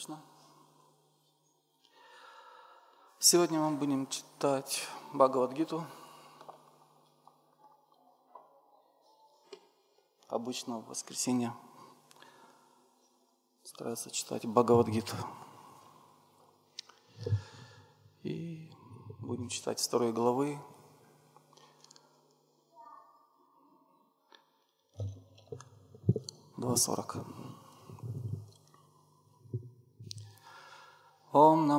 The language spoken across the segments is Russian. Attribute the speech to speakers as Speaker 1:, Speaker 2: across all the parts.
Speaker 1: Кришна. Сегодня мы будем читать Бхагавадгиту. Обычно в воскресенье стараются читать Бхагавадгиту. И будем читать второй главы. Два сорок.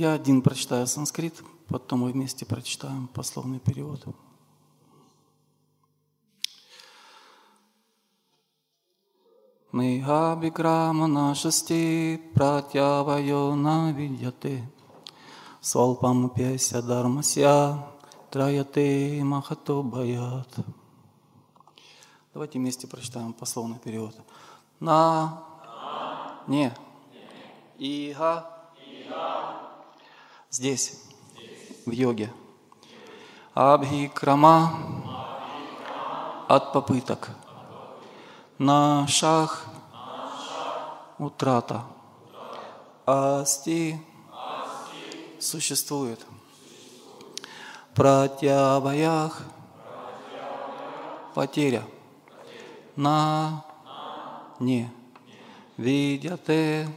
Speaker 1: Я один прочитаю санскрит, потом мы вместе прочитаем пословный перевод. Миха Бикрама нашасти пратявайо навидяте Свалпам песя дармася траяте махато баят. Давайте вместе прочитаем пословный перевод. На, не, иха, здесь, в йоге. Абхикрама от попыток. На шах утрата. Асти существует. Пратяваях потеря. На не. Видяте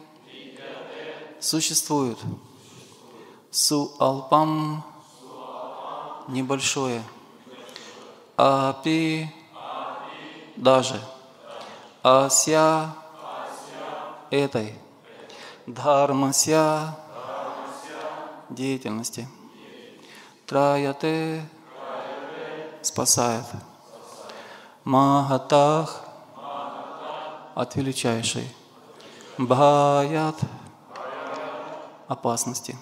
Speaker 1: существует. Су алпам небольшое. Апи даже. Ася этой. Дхармася деятельности. Траяте спасает. Махатах от величайшей. Бхаят опасности.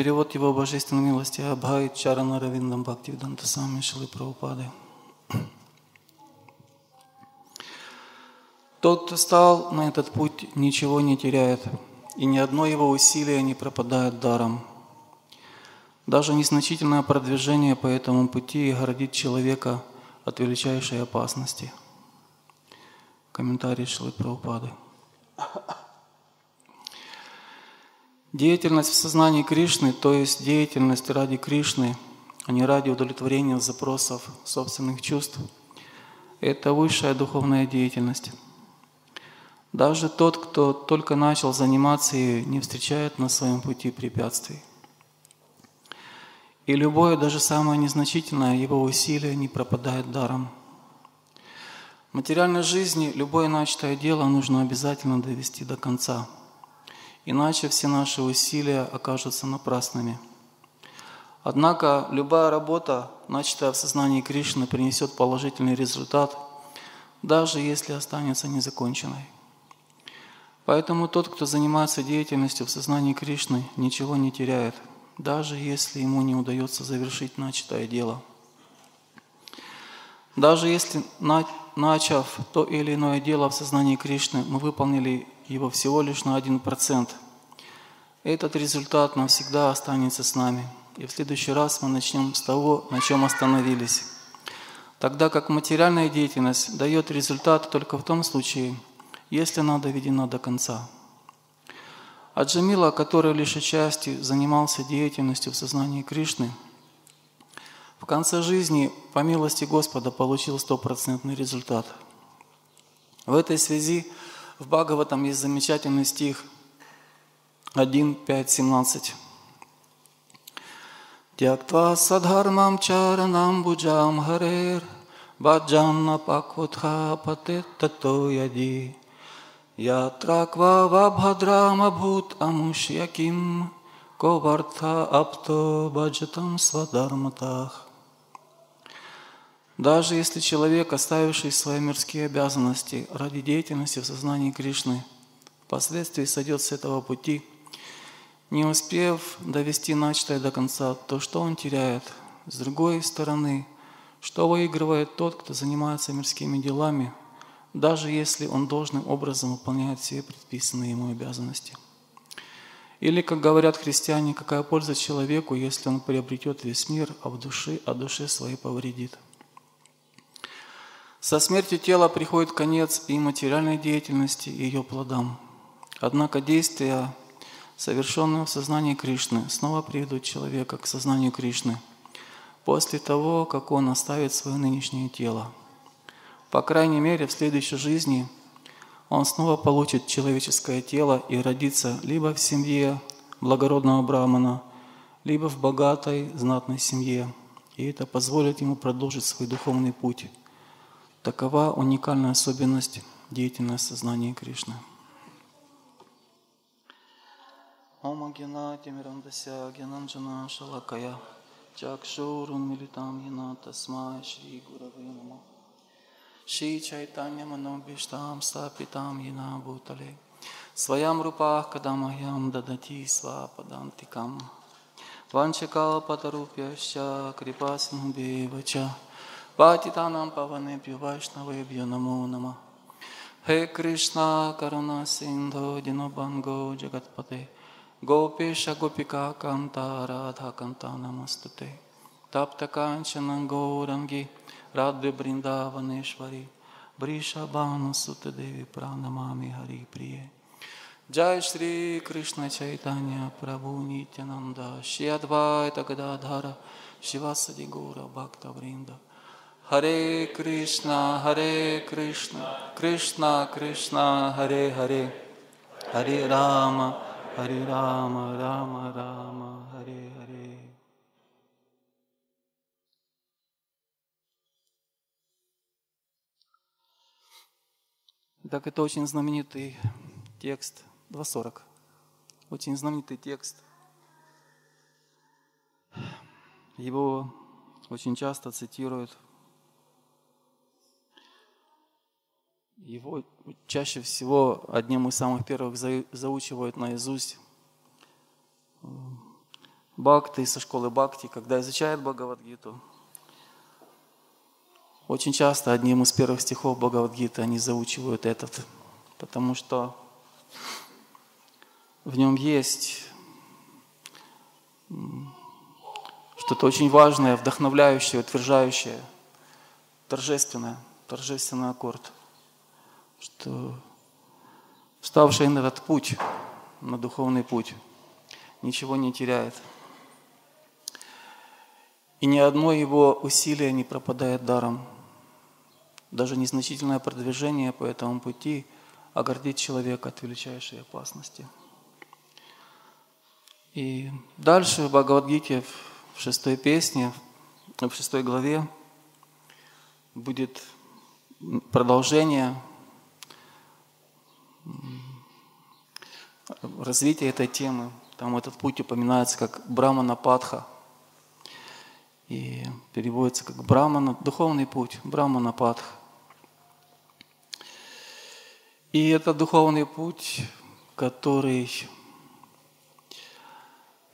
Speaker 1: Перевод его божественной милости Абхай Чарана Равиндам Бхактивиданта Сами Шилы Прабхупады. Тот, кто стал на этот путь, ничего не теряет, и ни одно его усилие не пропадает даром. Даже незначительное продвижение по этому пути оградит человека от величайшей опасности. Комментарий Шилы Прабхупады. Деятельность в сознании Кришны, то есть деятельность ради Кришны, а не ради удовлетворения запросов собственных чувств, это высшая духовная деятельность. Даже тот, кто только начал заниматься ею, не встречает на своем пути препятствий. И любое, даже самое незначительное его усилие не пропадает даром. В материальной жизни любое начатое дело нужно обязательно довести до конца – иначе все наши усилия окажутся напрасными. Однако любая работа, начатая в сознании Кришны, принесет положительный результат, даже если останется незаконченной. Поэтому тот, кто занимается деятельностью в сознании Кришны, ничего не теряет, даже если ему не удается завершить начатое дело. Даже если, начав то или иное дело в сознании Кришны, мы выполнили его всего лишь на один процент. Этот результат навсегда останется с нами. И в следующий раз мы начнем с того, на чем остановились. Тогда как материальная деятельность дает результат только в том случае, если она доведена до конца. А который лишь отчасти занимался деятельностью в сознании Кришны, в конце жизни, по милости Господа, получил стопроцентный результат. В этой связи в Бхагаватам есть замечательный стих 1, 5, 17. Тяктва садхармам чаранам буджам харер, баджанна паквутха патет тато яди. Ятраква вабхадрама бхут амушьяким, ковартха апто баджатам свадарматах. Даже если человек, оставивший свои мирские обязанности ради деятельности в сознании Кришны, впоследствии сойдет с этого пути, не успев довести начатое до конца, то что он теряет? С другой стороны, что выигрывает тот, кто занимается мирскими делами, даже если он должным образом выполняет все предписанные ему обязанности? Или, как говорят христиане, какая польза человеку, если он приобретет весь мир, а в душе, а душе своей повредит – со смертью тела приходит конец и материальной деятельности, и ее плодам. Однако действия, совершенные в сознании Кришны, снова приведут человека к сознанию Кришны после того, как он оставит свое нынешнее тело. По крайней мере, в следующей жизни он снова получит человеческое тело и родится либо в семье благородного брамана, либо в богатой, знатной семье. И это позволит ему продолжить свой духовный путь – Такова уникальная особенность деятельности сознания Кришны. Ом Генати Мирандася Генанджана Шалакая Чакшурун Милитам Яна Тасмай Шри Гураве Нама. Шри Чайтанья Манобиштам Стапитам Яна Бутале. Своям рупах Кадамаям Дадати Свападантикам Ванчакал Патарупяща Крипасну Девача Patitanam pavanebhyo vaishnavebhyo नमो नम हे कृष्ण करुणा सिंधु दीनबंधो जगतपते गोपेश गोपिका कांता राधा कांता नमस्तुते तप्त कांचन गौरंगी राध्य वृंदावनेश्वरी वृषभानुसुत देवी प्राणमामि हरि प्रिय जय श्री कृष्ण चैतन्य प्रभु नित्यानंद श्री अद्वैत गदाधर शिवासदि गौर भक्त Hare Krishna, Hare Krishna, Krishna Krishna, Hare Hare, Hare Rama, Hare Rama, Rama Rama, Hare Hare. Так это очень знаменитый текст, 2.40. Очень знаменитый текст. Его очень часто цитируют Его чаще всего одним из самых первых заучивают наизусть бхакты со школы бхакти, когда изучают Бхагавадгиту. Очень часто одним из первых стихов Бхагавадгиты они заучивают этот, потому что в нем есть что-то очень важное, вдохновляющее, утверждающее, торжественное, торжественный аккорд – что вставший на этот путь, на духовный путь, ничего не теряет. И ни одно его усилие не пропадает даром. Даже незначительное продвижение по этому пути оградит человека от величайшей опасности. И дальше в Бхагавадгите, в шестой песне, в шестой главе будет продолжение развитие этой темы. Там этот путь упоминается как Брамана Падха. И переводится как Брамана, духовный путь, Брамана Падха. И это духовный путь, который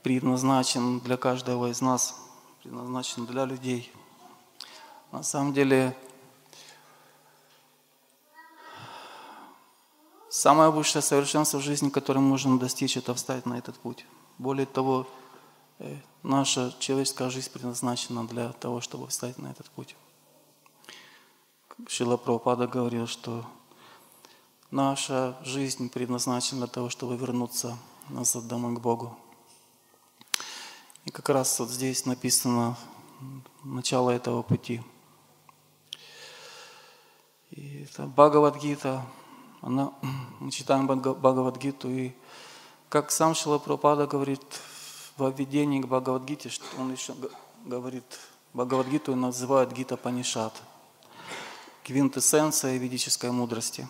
Speaker 1: предназначен для каждого из нас, предназначен для людей. На самом деле Самое высшее совершенство в жизни, которое мы можем достичь, это встать на этот путь. Более того, э, наша человеческая жизнь предназначена для того, чтобы встать на этот путь. Шила Прабхупада говорил, что наша жизнь предназначена для того, чтобы вернуться назад домой к Богу. И как раз вот здесь написано начало этого пути. И это Бхагавадгита, она, мы читаем Бхагавадгиту, и как сам Шила Прабхупада говорит в введении к Бхагавадгите, что он еще говорит, Бхагавадгиту называют Гита Панишат, квинтэссенция ведической мудрости.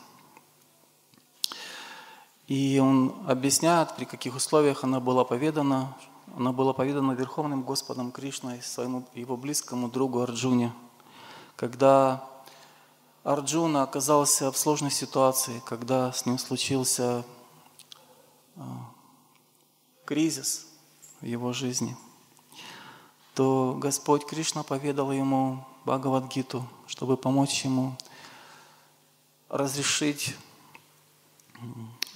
Speaker 1: И он объясняет, при каких условиях она была поведана. Она была поведана Верховным Господом Кришной своему его близкому другу Арджуне, когда Арджуна оказался в сложной ситуации, когда с ним случился а, кризис в его жизни, то Господь Кришна поведал ему Бхагавадгиту, чтобы помочь ему разрешить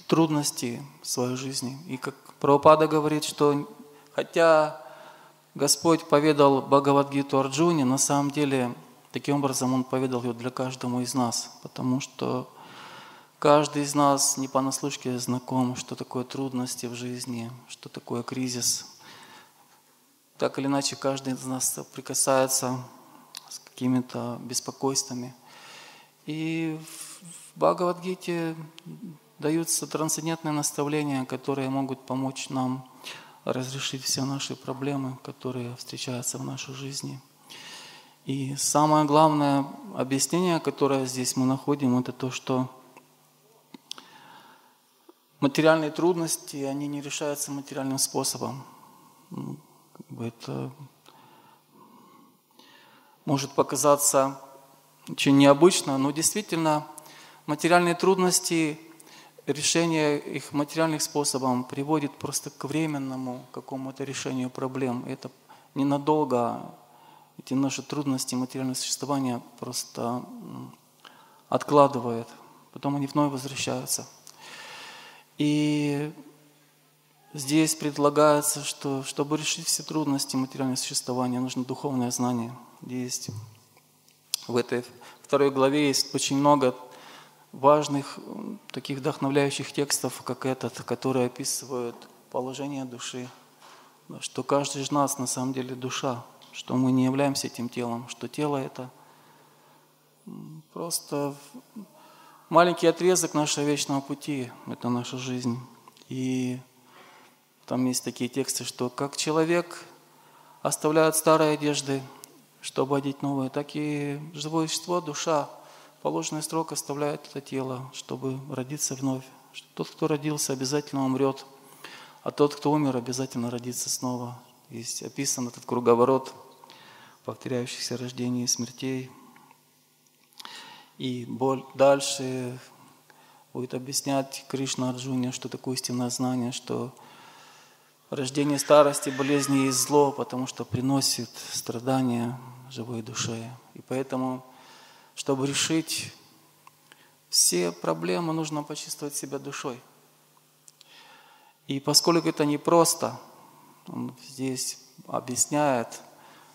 Speaker 1: трудности в своей жизни. И как Прабхупада говорит, что хотя Господь поведал Бхагавадгиту Арджуне, на самом деле таким образом Он поведал ее для каждого из нас, потому что каждый из нас не понаслышке знаком, что такое трудности в жизни, что такое кризис. Так или иначе, каждый из нас прикасается с какими-то беспокойствами. И в Бхагавадгите даются трансцендентные наставления, которые могут помочь нам разрешить все наши проблемы, которые встречаются в нашей жизни. И самое главное объяснение, которое здесь мы находим, это то, что материальные трудности, они не решаются материальным способом. Ну, это может показаться очень необычно, но действительно материальные трудности решение их материальных способом приводит просто к временному какому-то решению проблем. Это ненадолго эти наши трудности материального существования просто откладывает. Потом они вновь возвращаются. И здесь предлагается, что чтобы решить все трудности материального существования, нужно духовное знание. Есть в этой второй главе есть очень много важных таких вдохновляющих текстов, как этот, которые описывают положение души, что каждый из нас на самом деле душа, что мы не являемся этим телом, что тело это просто маленький отрезок нашего вечного пути, это наша жизнь. И там есть такие тексты, что как человек оставляет старые одежды, чтобы одеть новые, так и живое существо, душа – положенный срок оставляет это тело, чтобы родиться вновь. Тот, кто родился, обязательно умрет, а тот, кто умер, обязательно родится снова. Есть описан этот круговорот повторяющихся рождений и смертей. И боль дальше будет объяснять Кришна Арджуне, что такое истинное знание, что рождение старости, болезни есть зло, потому что приносит страдания живой душе. И поэтому чтобы решить все проблемы, нужно почувствовать себя душой. И поскольку это непросто, он здесь объясняет,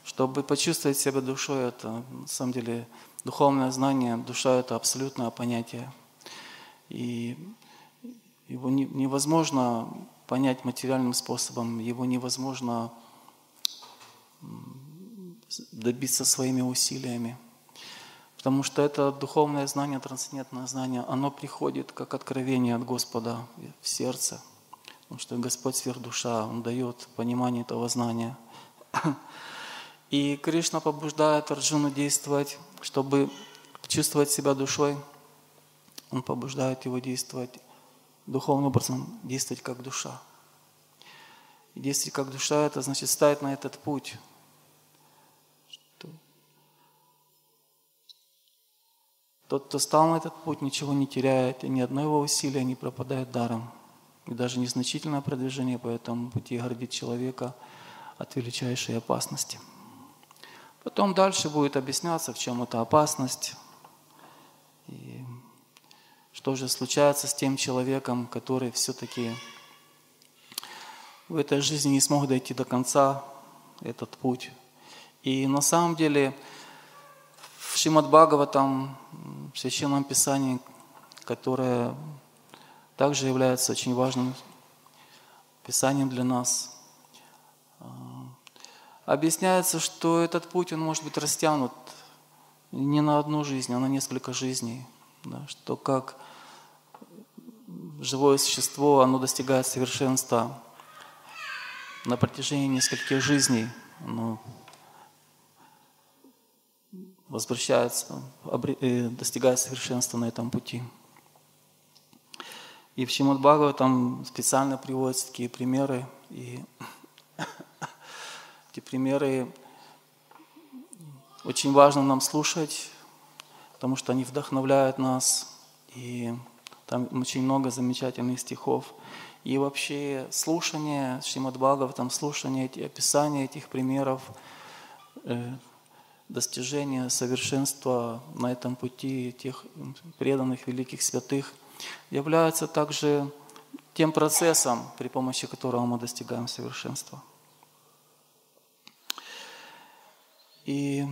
Speaker 1: чтобы почувствовать себя душой, это на самом деле духовное знание, душа – это абсолютное понятие. И его невозможно понять материальным способом, его невозможно добиться своими усилиями. Потому что это духовное знание, трансцендентное знание, оно приходит как откровение от Господа в сердце. Потому что Господь сверхдуша, Он дает понимание этого знания. И Кришна побуждает Арджуну действовать, чтобы чувствовать себя душой. Он побуждает его действовать духовным образом, действовать как душа. И действовать как душа – это значит стать на этот путь, Тот, кто стал на этот путь, ничего не теряет, и ни одно его усилие не пропадает даром. И даже незначительное продвижение по этому пути оградит человека от величайшей опасности. Потом дальше будет объясняться, в чем эта опасность, и что же случается с тем человеком, который все-таки в этой жизни не смог дойти до конца этот путь. И на самом деле в Шримад Бхагаватам, в Священном Писании, которое также является очень важным Писанием для нас, объясняется, что этот путь, он может быть растянут не на одну жизнь, а на несколько жизней. Да, что как живое существо, оно достигает совершенства на протяжении нескольких жизней. Оно возвращается, достигает совершенства на этом пути. И в Шимад там специально приводятся такие примеры, и эти примеры очень важно нам слушать, потому что они вдохновляют нас, и там очень много замечательных стихов. И вообще слушание Шримад там слушание, эти, описание этих примеров, э, достижение совершенства на этом пути тех преданных великих святых является также тем процессом, при помощи которого мы достигаем совершенства. И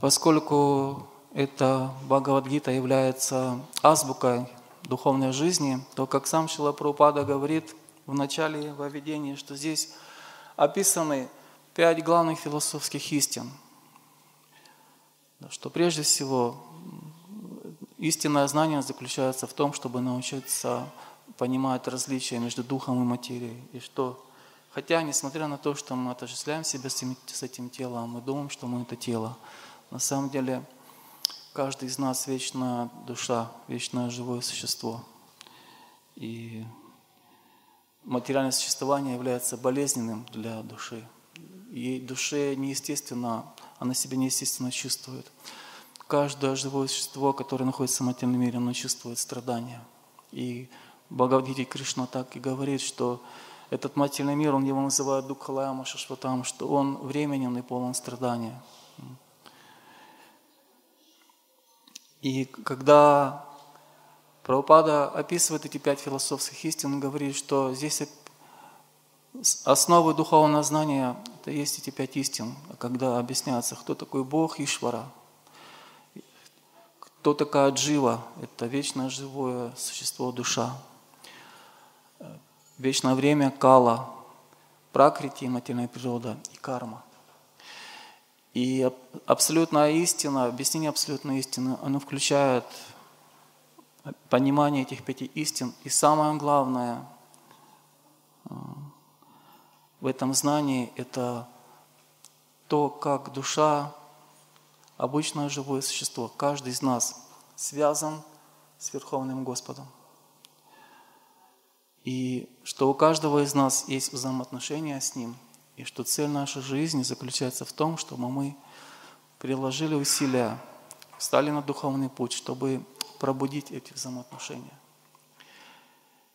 Speaker 1: поскольку эта Бхагавадгита является азбукой духовной жизни, то, как сам Шила Прабхупада говорит в начале введения, что здесь описаны пять главных философских истин, что прежде всего истинное знание заключается в том, чтобы научиться понимать различия между духом и материей, и что Хотя, несмотря на то, что мы отождествляем себя с этим, с этим телом, мы думаем, что мы это тело, на самом деле каждый из нас вечная душа, вечное живое существо. И материальное существование является болезненным для души. И душе неестественно, она себя неестественно чувствует. Каждое живое существо, которое находится в материальном мире, оно чувствует страдания. И Бхагавадгите Кришна так и говорит, что этот материальный мир, он его называет Дукхалаяма Шашватам, что он временен и полон страдания. И когда Прабхупада описывает эти пять философских истин, он говорит, что здесь основой духовного знания это есть эти пять истин, когда объясняется, кто такой Бог Ишвара, кто такая Джива, это вечное живое существо, душа, вечное время кала, пракрити, материальная природа и карма. И абсолютная истина, объяснение абсолютной истины, оно включает понимание этих пяти истин. И самое главное э, в этом знании – это то, как душа, обычное живое существо, каждый из нас связан с Верховным Господом. И что у каждого из нас есть взаимоотношения с Ним, и что цель нашей жизни заключается в том, чтобы мы приложили усилия, встали на духовный путь, чтобы пробудить эти взаимоотношения.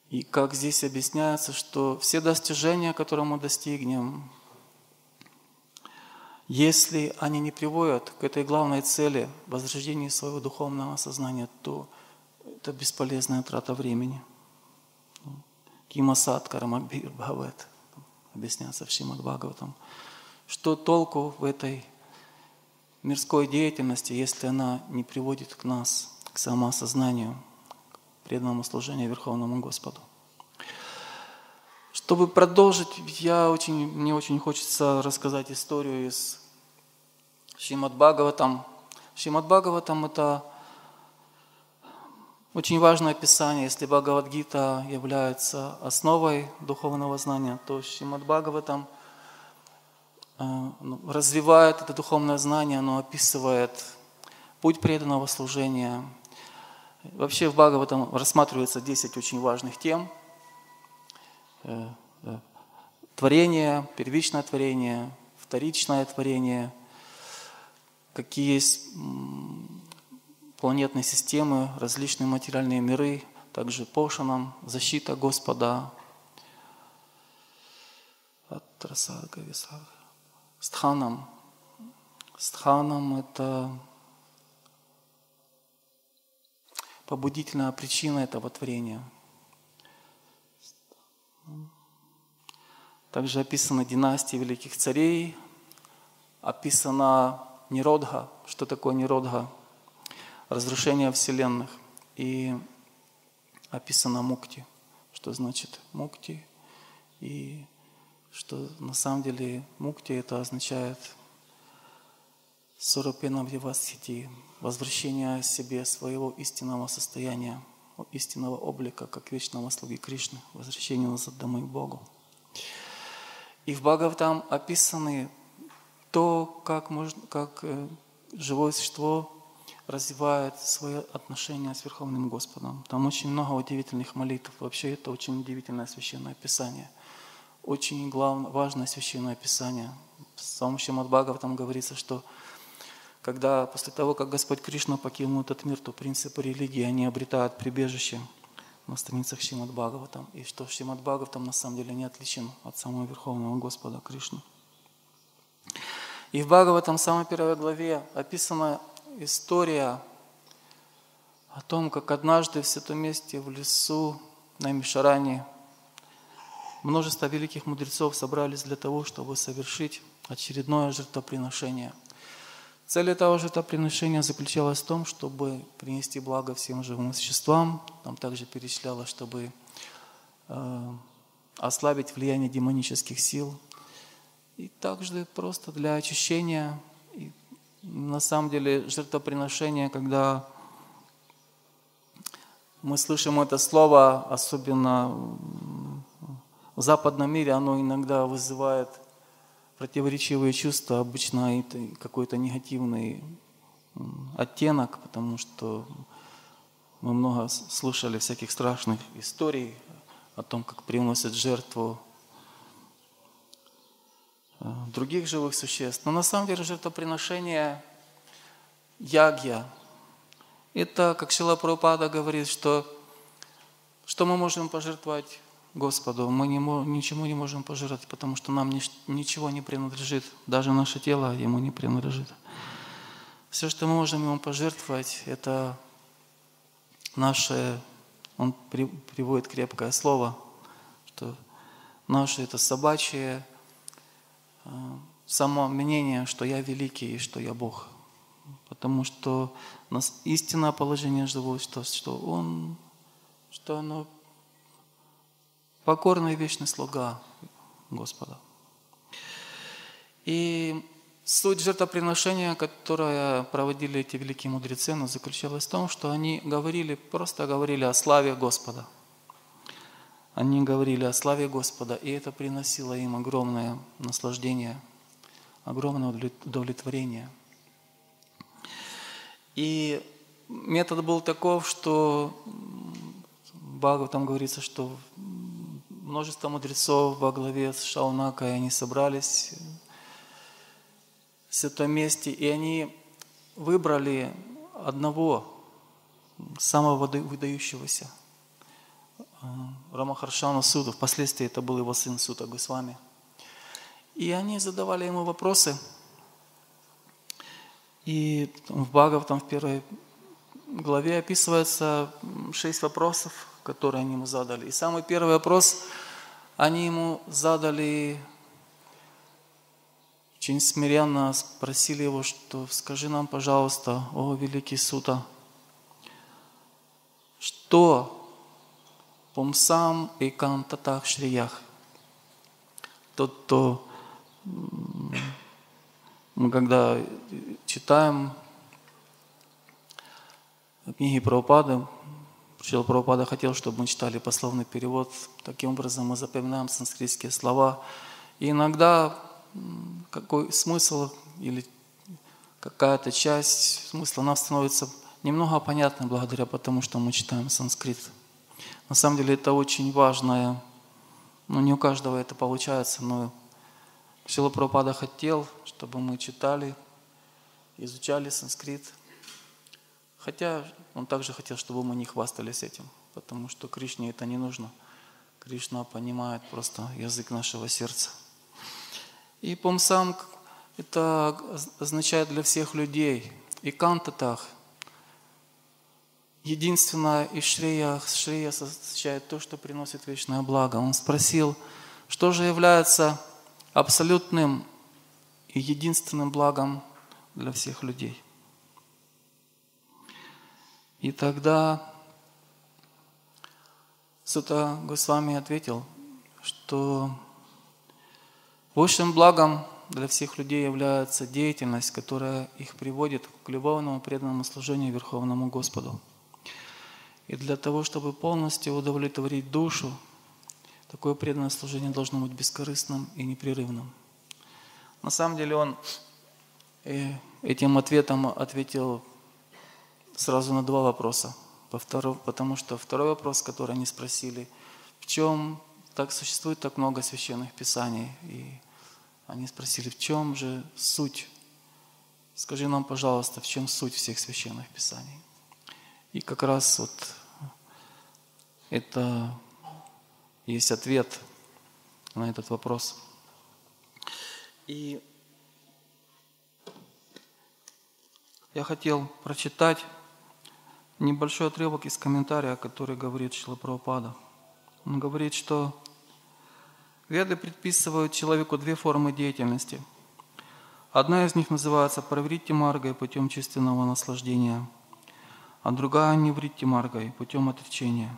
Speaker 1: И как здесь объясняется, что все достижения, которые мы достигнем, если они не приводят к этой главной цели, возрождению своего духовного сознания, то это бесполезная трата времени. Кимасад Карамабхир Бхавет, объясняется в Шимад Бхагаватам. Что толку в этой мирской деятельности, если она не приводит к нас, к самоосознанию, к преданному служению Верховному Господу? Чтобы продолжить, я очень, мне очень хочется рассказать историю из Шимад Бхагаватам. Шимад Бхагаватам – это очень важное описание, если Бхагавадгита является основой духовного знания, то Шимад Бхагаватам э, ну, развивает это духовное знание, оно описывает путь преданного служения. Вообще в Бхагаватам рассматривается 10 очень важных тем. Э, э, творение, первичное творение, вторичное творение, какие есть планетной системы, различные материальные миры, также Пошанам, защита Господа, Атрасага, Висага. Стханам. Стханам – это побудительная причина этого творения. Также описана династия великих царей, описана Ниродха. Что такое Ниродха? Разрушения вселенных. И описано мукти, что значит мукти, и что на самом деле мукти это означает Сурапена Вивасхити, возвращение себе своего истинного состояния, истинного облика, как вечного слуги Кришны, возвращение назад домой к Богу. И в Бхагаватам описаны то, как, можно, как э, живое существо развивает свои отношения с Верховным Господом. Там очень много удивительных молитв. Вообще это очень удивительное священное писание. очень главное, важное священное писание. В самом Шимад там говорится, что когда после того, как Господь Кришна покинул этот мир, то принципы религии, они обретают прибежище на страницах Шимад Бхагаватам. И что Шимад Бхагаватам на самом деле не отличен от самого Верховного Господа Кришны. И в Бхагаватам, в самой первой главе, описана история о том, как однажды в святом месте в лесу на Мишаране множество великих мудрецов собрались для того, чтобы совершить очередное жертвоприношение. Цель этого жертвоприношения заключалась в том, чтобы принести благо всем живым существам. Там также перечислялось, чтобы э, ослабить влияние демонических сил. И также просто для очищения. На самом деле жертвоприношение, когда мы слышим это слово, особенно в западном мире, оно иногда вызывает противоречивые чувства, обычно какой-то негативный оттенок, потому что мы много слушали всяких страшных историй о том, как приносят жертву других живых существ. Но на самом деле жертвоприношение ягья – это, как Шила Прабхупада говорит, что, что мы можем пожертвовать Господу, мы не, ничему не можем пожертвовать, потому что нам ничего не принадлежит, даже наше тело Ему не принадлежит. Все, что мы можем Ему пожертвовать, это наше, Он приводит крепкое слово, что наше это собачье э, само мнение, что я великий и что я Бог. Потому что нас истинное положение живое, что, что Он, что оно покорный вечный слуга Господа. И суть жертвоприношения, которое проводили эти великие мудрецы, она заключалась в том, что они говорили, просто говорили о славе Господа. Они говорили о славе Господа, и это приносило им огромное наслаждение, огромное удовлетворение. И метод был таков, что в там говорится, что множество мудрецов во главе с Шаунакой, они собрались в святом месте, и они выбрали одного, самого выдающегося, э, Рамахаршана Суду. Впоследствии это был его сын Сута Госвами. И они задавали ему вопросы. И в Бхагаватам в первой главе описывается шесть вопросов, которые они ему задали. И самый первый вопрос они ему задали очень смиренно, спросили его, что скажи нам, пожалуйста, о великий Сута, что помсам и кантатах шриях, тот, кто мы когда читаем книги Прабхупады, Шрила Прабхупада хотел, чтобы мы читали пословный перевод. Таким образом мы запоминаем санскритские слова. И иногда какой смысл или какая-то часть смысла нам становится немного понятной благодаря тому, что мы читаем санскрит. На самом деле это очень важное, ну не у каждого это получается, но Шила Прабхупада хотел, чтобы мы читали, изучали санскрит. Хотя он также хотел, чтобы мы не хвастались этим, потому что Кришне это не нужно. Кришна понимает просто язык нашего сердца. И помсам это означает для всех людей. И кантатах единственное из шрея, шрея означает то, что приносит вечное благо. Он спросил, что же является абсолютным и единственным благом для всех людей – и тогда Сута Госвами ответил, что высшим благом для всех людей является деятельность, которая их приводит к любовному преданному служению Верховному Господу. И для того, чтобы полностью удовлетворить душу, такое преданное служение должно быть бескорыстным и непрерывным. На самом деле он э, этим ответом ответил сразу на два вопроса. Потому что второй вопрос, который они спросили, в чем так существует так много священных писаний. И они спросили, в чем же суть? Скажи нам, пожалуйста, в чем суть всех священных писаний? И как раз вот это есть ответ на этот вопрос. И я хотел прочитать небольшой отрывок из комментария, который говорит Шила. Он говорит, что Веды предписывают человеку две формы деятельности. Одна из них называется «Провритти маргой» путем чувственного наслаждения, а другая «Невритти маргой» путем отречения.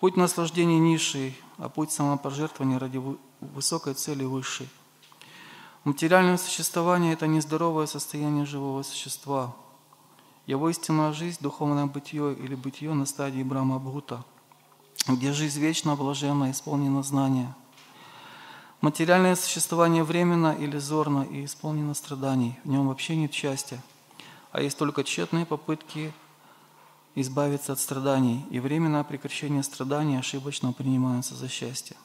Speaker 1: Путь наслаждения низший, а путь самопожертвования ради высокой цели высшей. Материальное существование – это нездоровое состояние живого существа – его истинная жизнь, духовное бытие или бытие на стадии Брахма Бхута, где жизнь вечно блаженна, исполнена знания. Материальное существование временно или зорно и исполнено страданий. В нем вообще нет счастья, а есть только тщетные попытки избавиться от страданий, и временное прекращение страданий ошибочно принимается за счастье.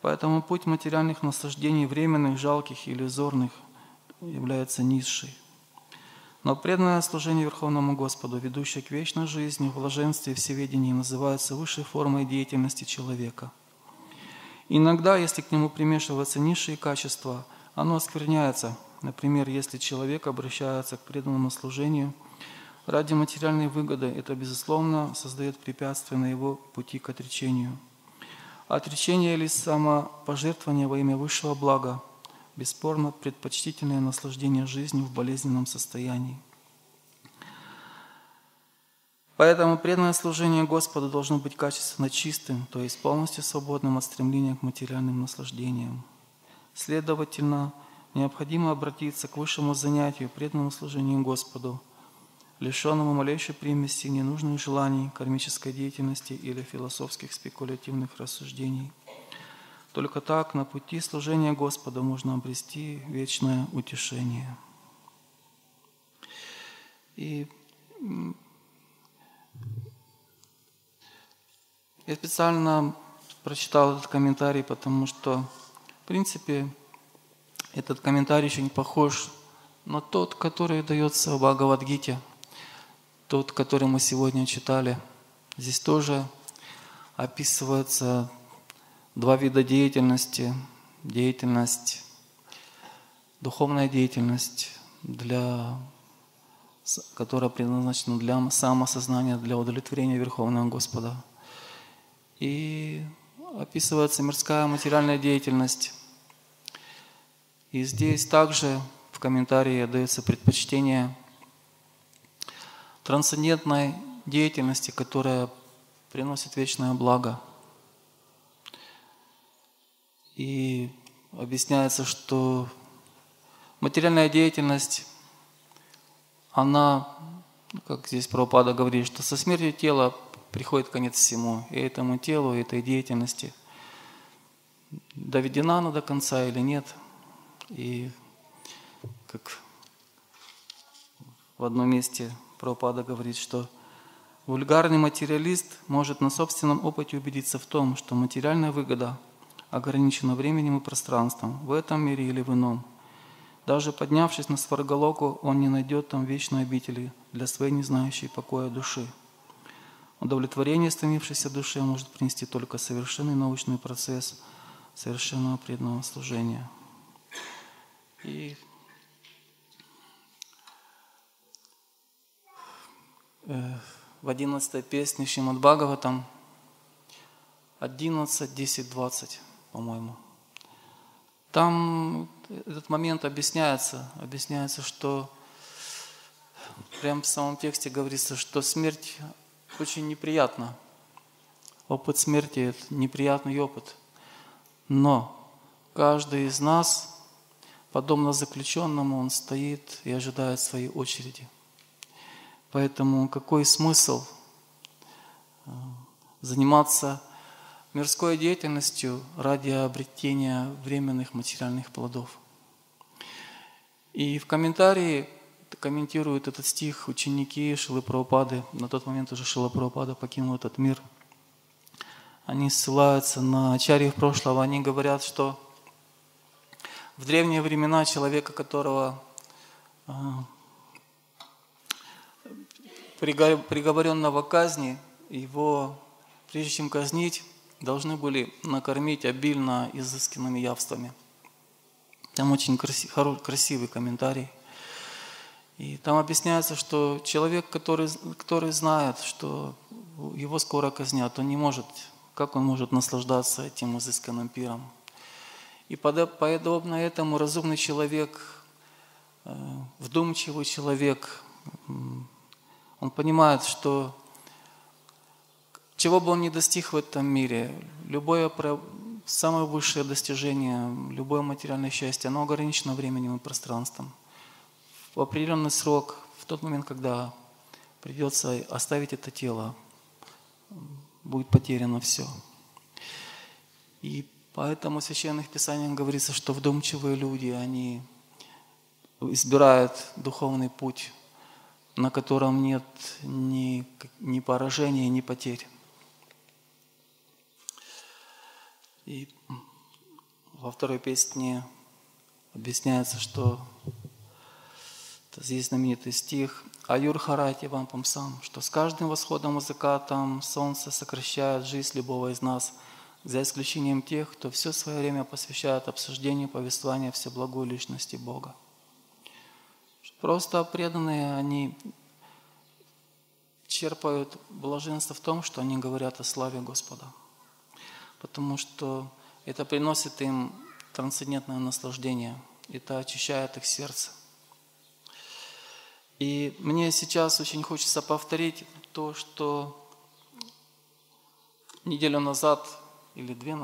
Speaker 1: Поэтому путь материальных наслаждений, временных, жалких или зорных, является низший. Но преданное служение Верховному Господу, ведущее к вечной жизни, в блаженстве и всеведении, называется высшей формой деятельности человека. Иногда, если к нему примешиваются низшие качества, оно оскверняется. Например, если человек обращается к преданному служению ради материальной выгоды, это, безусловно, создает препятствие на его пути к отречению. Отречение или самопожертвование во имя высшего блага бесспорно предпочтительное наслаждение жизнью в болезненном состоянии. Поэтому преданное служение Господу должно быть качественно чистым, то есть полностью свободным от стремления к материальным наслаждениям. Следовательно, необходимо обратиться к высшему занятию, преданному служению Господу, лишенному малейшей примеси ненужных желаний, кармической деятельности или философских спекулятивных рассуждений – только так на пути служения Господа можно обрести вечное утешение. И я специально прочитал этот комментарий, потому что, в принципе, этот комментарий не похож на тот, который дается в Бхагавадгите, тот, который мы сегодня читали. Здесь тоже описывается два вида деятельности. Деятельность, духовная деятельность, для, которая предназначена для самосознания, для удовлетворения Верховного Господа. И описывается мирская материальная деятельность. И здесь также в комментарии дается предпочтение трансцендентной деятельности, которая приносит вечное благо – и объясняется, что материальная деятельность, она, как здесь Прабхупада говорит, что со смертью тела приходит конец всему. И этому телу, и этой деятельности доведена она до конца или нет. И как в одном месте Прабхупада говорит, что вульгарный материалист может на собственном опыте убедиться в том, что материальная выгода – ограничено временем и пространством, в этом мире или в ином. Даже поднявшись на Сваргалоку, он не найдет там вечной обители для своей не знающей покоя души. Удовлетворение стремившейся душе может принести только совершенный научный процесс совершенного преданного служения. И в 11 песне Шимад Бхагаватам 11, 10, 20 по-моему. Там этот момент объясняется, объясняется, что прямо в самом тексте говорится, что смерть очень неприятна. Опыт смерти – это неприятный опыт. Но каждый из нас, подобно заключенному, он стоит и ожидает своей очереди. Поэтому какой смысл э, заниматься мирской деятельностью ради обретения временных материальных плодов. И в комментарии комментируют этот стих ученики Шилы Прабхупады. На тот момент уже Шила Прабхупада покинул этот мир. они ссылаются на ачарьев прошлого, они говорят, что в древние времена человека, которого а, приговоренного к казни, его, прежде чем казнить, должны были накормить обильно изысканными явствами. Там очень красивый комментарий. И там объясняется, что человек, который, который знает, что его скоро казнят, он не может, как он может наслаждаться этим изысканным пиром. И подобно этому разумный человек, э, вдумчивый человек, он понимает, что чего бы он ни достиг в этом мире, любое самое высшее достижение, любое материальное счастье, оно ограничено временем и пространством. В определенный срок, в тот момент, когда придется оставить это тело, будет потеряно все. И поэтому в Священных Писаниях говорится, что вдумчивые люди, они избирают духовный путь, на котором нет ни, ни поражения, ни потерь. И во второй песне объясняется, что здесь знаменитый стих «Аюр харати вам памсам», что с каждым восходом и закатом солнце сокращает жизнь любого из нас, за исключением тех, кто все свое время посвящает обсуждению повествования всеблагой личности Бога. Просто преданные, они черпают блаженство в том, что они говорят о славе Господа – потому что это приносит им трансцендентное наслаждение, это очищает их сердце. И мне сейчас очень хочется повторить то, что неделю назад или две,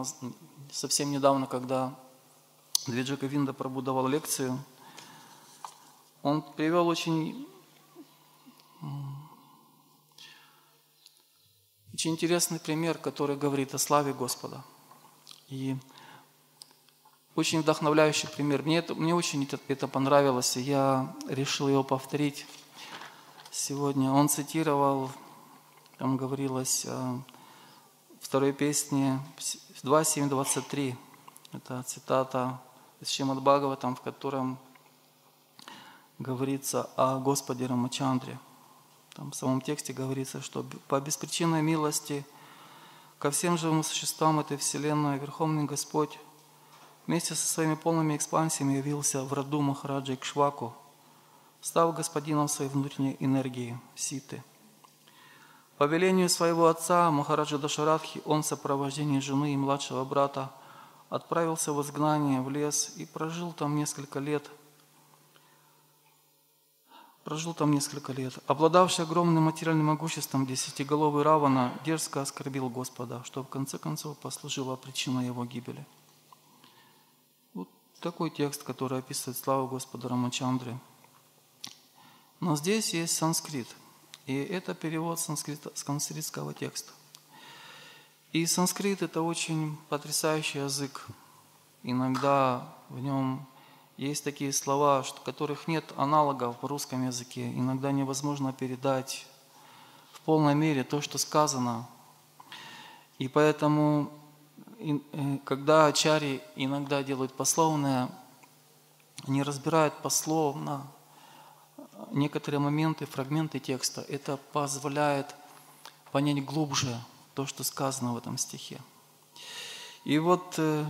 Speaker 1: совсем недавно, когда Двиджака Винда пробудовал лекцию, он привел очень очень интересный пример, который говорит о славе Господа. И очень вдохновляющий пример. Мне, это, мне очень это, это понравилось, и я решил его повторить сегодня. Он цитировал, там говорилось о второй песне 2.7.23. Это цитата из Шимад Бхагаватам, в котором говорится о Господе Рамачандре – там в самом тексте говорится, что по беспричинной милости ко всем живым существам этой вселенной Верховный Господь вместе со своими полными экспансиями явился в роду Махараджа Икшваку, став господином своей внутренней энергии, ситы. По велению своего отца Махараджа Дашарадхи он в сопровождении жены и младшего брата отправился в изгнание в лес и прожил там несколько лет – Прожил там несколько лет. Обладавший огромным материальным могуществом, десятиголовый Равана дерзко оскорбил Господа, что в конце концов послужило причиной его гибели. Вот такой текст, который описывает славу Господа Рамачандры. Но здесь есть санскрит, и это перевод санскрита, санскритского текста. И санскрит – это очень потрясающий язык. Иногда в нем есть такие слова, которых нет аналогов в русском языке. Иногда невозможно передать в полной мере то, что сказано. И поэтому, э, когда ачари иногда делают пословное, они разбирают пословно некоторые моменты, фрагменты текста. Это позволяет понять глубже то, что сказано в этом стихе. И вот э,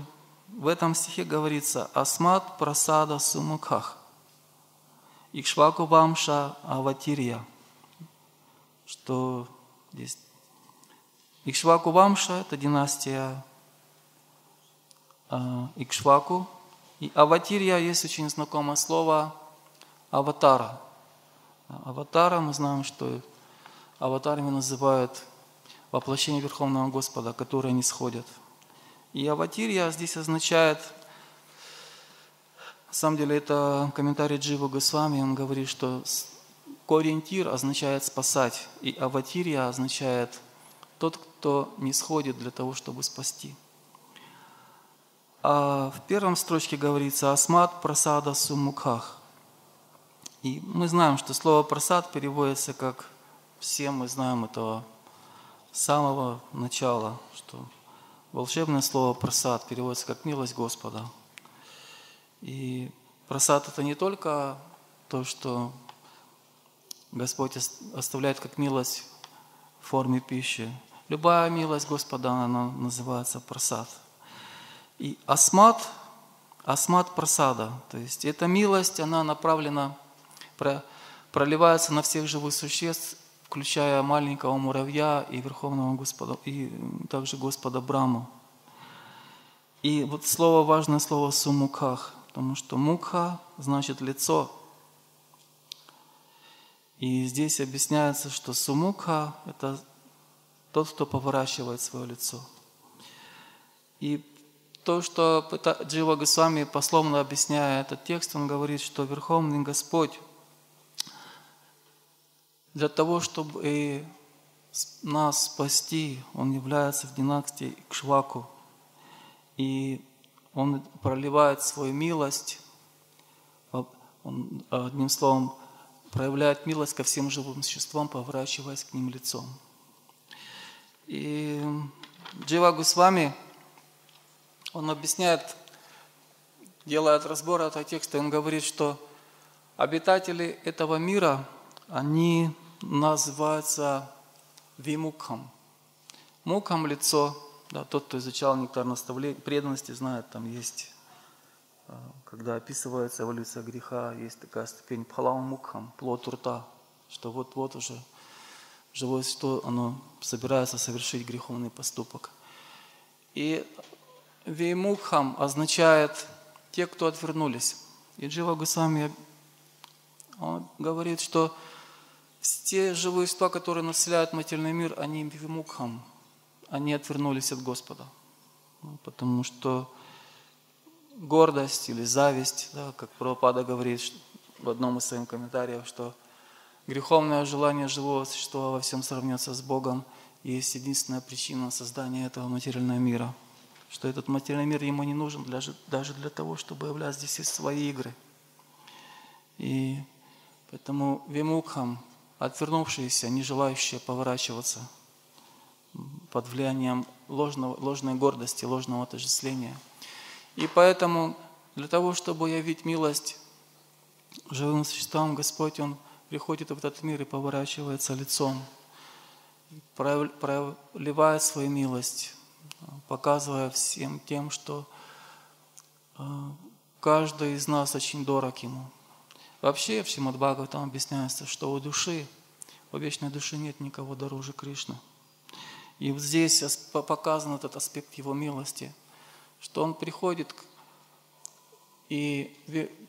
Speaker 1: в этом стихе говорится «Асмат прасада сумуках» Икшваку Вамша Аватирия, что здесь? Икшваку Вамша – это династия э, Икшваку, и Аватирия есть очень знакомое слово аватара. Аватара, мы знаем, что аватарами называют воплощение Верховного Господа, которые не сходят – и аватирья здесь означает, на самом деле это комментарий Джива Госвами, он говорит, что корень тир означает спасать, и аватирья означает тот, кто не сходит для того, чтобы спасти. А в первом строчке говорится «Асмат прасада сумуках». И мы знаем, что слово «прасад» переводится как все мы знаем этого самого начала, что волшебное слово «просад» переводится как «милость Господа». И просад – это не только то, что Господь оставляет как милость в форме пищи. Любая милость Господа, она называется просад. И асмат, асмат просада, то есть эта милость, она направлена, проливается на всех живых существ, включая маленького муравья и Верховного Господа, и также Господа Браму. И вот слово, важное слово «сумуках», потому что мукха значит лицо – и здесь объясняется, что сумука – это тот, кто поворачивает свое лицо. И то, что Джива Госвами пословно объясняя этот текст, он говорит, что Верховный Господь для того, чтобы нас спасти, Он является в династии к Шваку. И Он проливает свою милость, он, одним словом, проявляет милость ко всем живым существам, поворачиваясь к ним лицом. И Джива Гусвами, он объясняет, делает разбор этого текста, он говорит, что обитатели этого мира, они называются вимукхам. Мукхам – лицо, да, тот, кто изучал нектар наставления, преданности, знает, там есть а, когда описывается эволюция греха, есть такая ступень пхалам плод рта, что вот-вот уже живое существо, оно собирается совершить греховный поступок. И веймукхам означает те, кто отвернулись. И Джива Гусами он говорит, что те живые существа, которые населяют материальный мир, они вимукхам, они отвернулись от Господа. Ну, потому что гордость или зависть, да, как Прабхупада говорит в одном из своих комментариев, что греховное желание живого существа во всем сравняться с Богом есть единственная причина создания этого материального мира. Что этот материальный мир ему не нужен даже, даже для того, чтобы являть здесь свои игры. И поэтому вимукхам, отвернувшиеся, не желающие поворачиваться под влиянием ложного, ложной гордости, ложного отождествления – и поэтому для того, чтобы явить милость живым существам, Господь, Он приходит в этот мир и поворачивается лицом, проливает свою милость, показывая всем тем, что а, каждый из нас очень дорог Ему. Вообще в Шримад там объясняется, что у души, у вечной души нет никого дороже Кришны. И вот здесь показан этот аспект Его милости – что он приходит и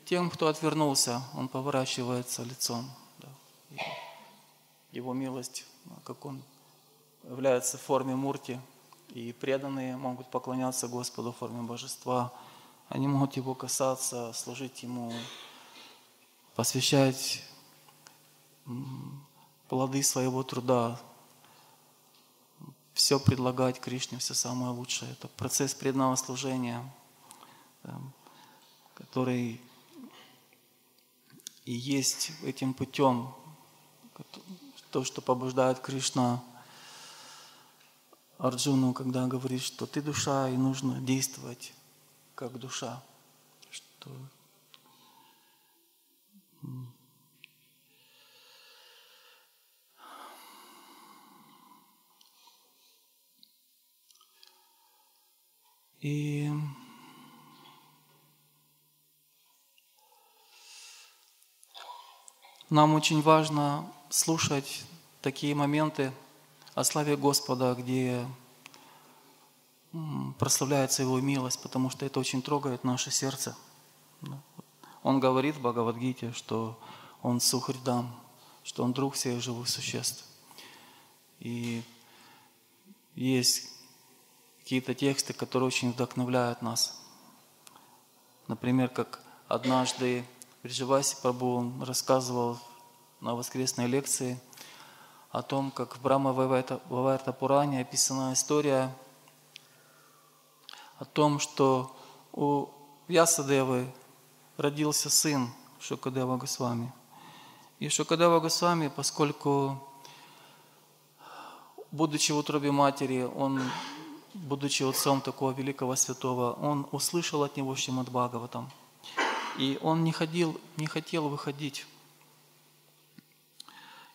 Speaker 1: тем, кто отвернулся, он поворачивается лицом. Да. Его милость, как он является в форме мурти, и преданные могут поклоняться Господу в форме божества, они могут Его касаться, служить Ему, посвящать плоды своего труда, все предлагать Кришне, все самое лучшее. Это процесс преданного служения, который и есть этим путем, то, что побуждает Кришна Арджуну, когда говорит, что ты душа и нужно действовать как душа. Что И нам очень важно слушать такие моменты о славе Господа, где прославляется Его милость, потому что это очень трогает наше сердце. Он говорит в Бхагавадгите, что Он сухридам, что Он друг всех живых существ. И есть какие-то тексты, которые очень вдохновляют нас. Например, как однажды Бриджаваси Прабhu рассказывал на воскресной лекции о том, как в Брама Вавайта Пуране описана история о том, что у Вьясадевы родился сын Шукадева Госвами. И Шукадева Госвами, поскольку, будучи в утробе матери, он будучи отцом такого великого святого, он услышал от него Шримад Бхагаватам. И он не, ходил, не хотел выходить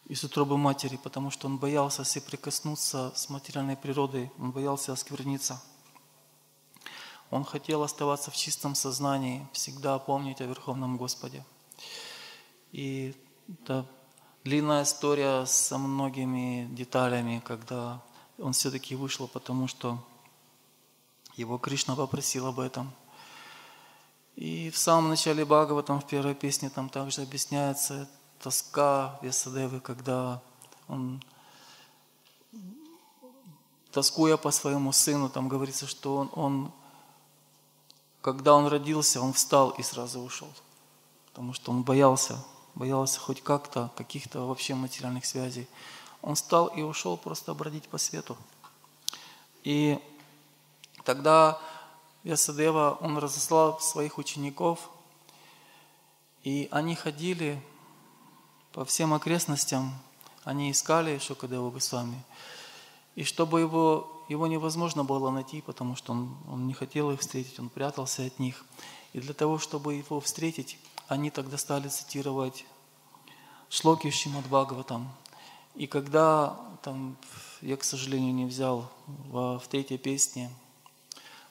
Speaker 1: из утробы матери, потому что он боялся соприкоснуться с материальной природой, он боялся оскверниться. Он хотел оставаться в чистом сознании, всегда помнить о Верховном Господе. И это длинная история со многими деталями, когда он все-таки вышел, потому что его Кришна попросил об этом. И в самом начале Бхагаватам, в первой песне, там также объясняется тоска Весадевы, когда он, тоскуя по своему сыну, там говорится, что он, он когда он родился, он встал и сразу ушел, потому что он боялся, боялся хоть как-то, каких-то вообще материальных связей. Он встал и ушел просто бродить по свету. И тогда Ясадева, он разослал своих учеников, и они ходили по всем окрестностям, они искали Шукадеву Госвами. И чтобы его, его невозможно было найти, потому что он, он не хотел их встретить, он прятался от них. И для того, чтобы его встретить, они тогда стали цитировать шлоки Шимад Бхагаватам. И когда, там, я, к сожалению, не взял во, в третьей песне,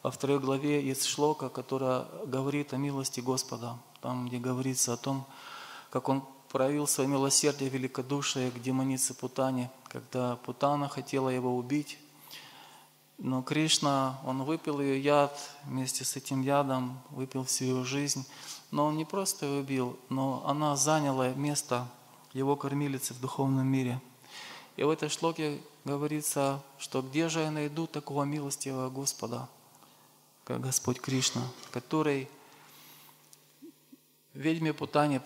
Speaker 1: во второй главе есть шлока, которая говорит о милости Господа, там, где говорится о том, как Он проявил свое милосердие великодушие к демонице Путане, когда Путана хотела его убить. Но Кришна, он выпил ее яд, вместе с этим ядом выпил всю ее жизнь. Но он не просто ее убил, но она заняла место его кормилицы в духовном мире. И в этой шлоке говорится, что где же я найду такого милостивого Господа, как Господь Кришна, который ведьме Путане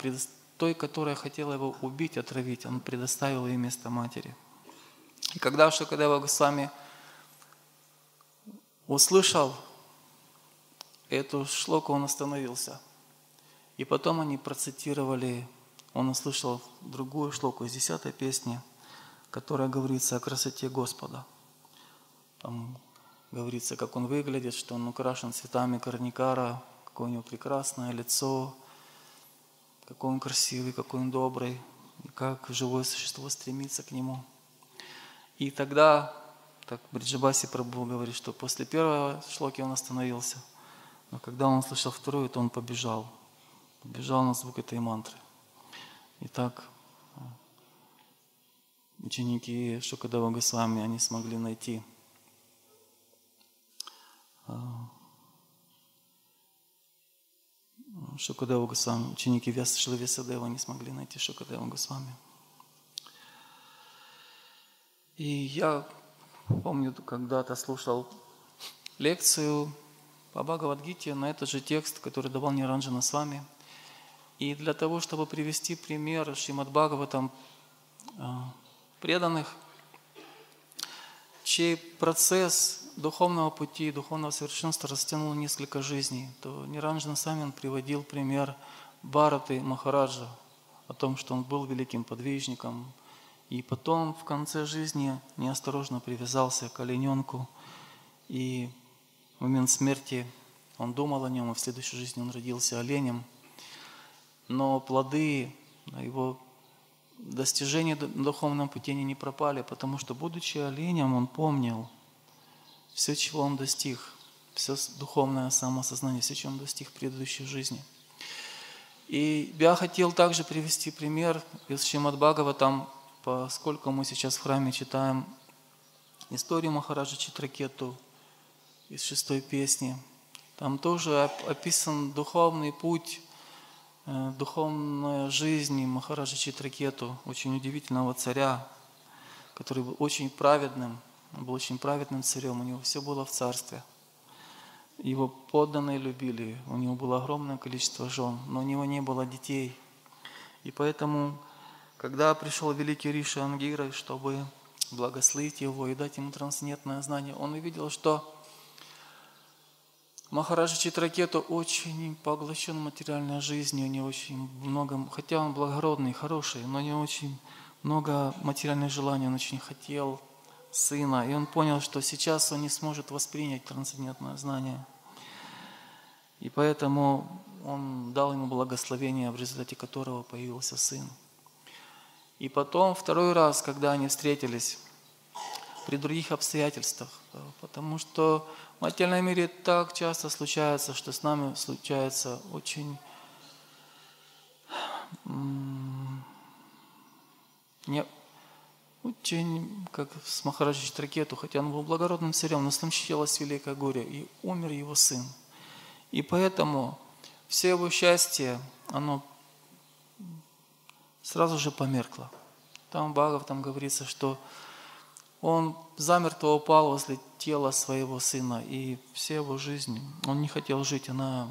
Speaker 1: той, которая хотела его убить, отравить, он предоставил ей место матери. И когда Шукадева Госвами услышал эту шлоку, он остановился. И потом они процитировали, он услышал другую шлоку из десятой песни, которая говорится о красоте Господа. Там говорится, как он выглядит, что он украшен цветами карникара, какое у него прекрасное лицо, какой он красивый, какой он добрый, как живое существо стремится к нему. И тогда, так Бриджабаси Прабhu говорит, что после первого шлоки он остановился, но когда он услышал вторую, то он побежал, побежал на звук этой мантры. И так ученики Шукадава Госвами, они смогли найти а, Шукадева Госвами, ученики Шилы Весадева не смогли найти Шукадева Госвами. И я помню, когда-то слушал лекцию по Бхагавадгите на этот же текст, который давал Ниранджана с вами. И для того, чтобы привести пример Шримад Бхагаватам а, преданных, чей процесс духовного пути, духовного совершенства растянул несколько жизней, то Ниранджан Самин приводил пример Бараты Махараджа о том, что он был великим подвижником, и потом в конце жизни неосторожно привязался к олененку, и в момент смерти он думал о нем, и в следующей жизни он родился оленем. Но плоды его достижения на духовном пути не пропали, потому что, будучи оленем, он помнил – все, чего он достиг, все духовное самосознание, все, чего он достиг в предыдущей жизни. И я хотел также привести пример из Шимад там, поскольку мы сейчас в храме читаем историю Махараджа Читракету из шестой песни. Там тоже описан духовный путь, э, духовная жизнь Махараджа Читракету, очень удивительного царя, который был очень праведным, был очень праведным царем, у него все было в царстве. Его подданные любили, у него было огромное количество жен, но у него не было детей. И поэтому, когда пришел великий Риша Ангира, чтобы благословить его и дать ему трансцендентное знание, он увидел, что Махараджа Читракету очень поглощен материальной жизнью, него очень много, хотя он благородный, хороший, но него очень много материальных желаний, он очень хотел сына, и он понял, что сейчас он не сможет воспринять трансцендентное знание. И поэтому он дал ему благословение, в результате которого появился сын. И потом, второй раз, когда они встретились, при других обстоятельствах, потому что в материальном мире так часто случается, что с нами случается очень не, очень, как с Махараджи Тракету, хотя он был благородным царем, но случилось великое горе, и умер его сын. И поэтому все его счастье, оно сразу же померкло. Там в Бхагав там говорится, что он замертво упал возле тела своего сына, и вся его жизнь, он не хотел жить, она,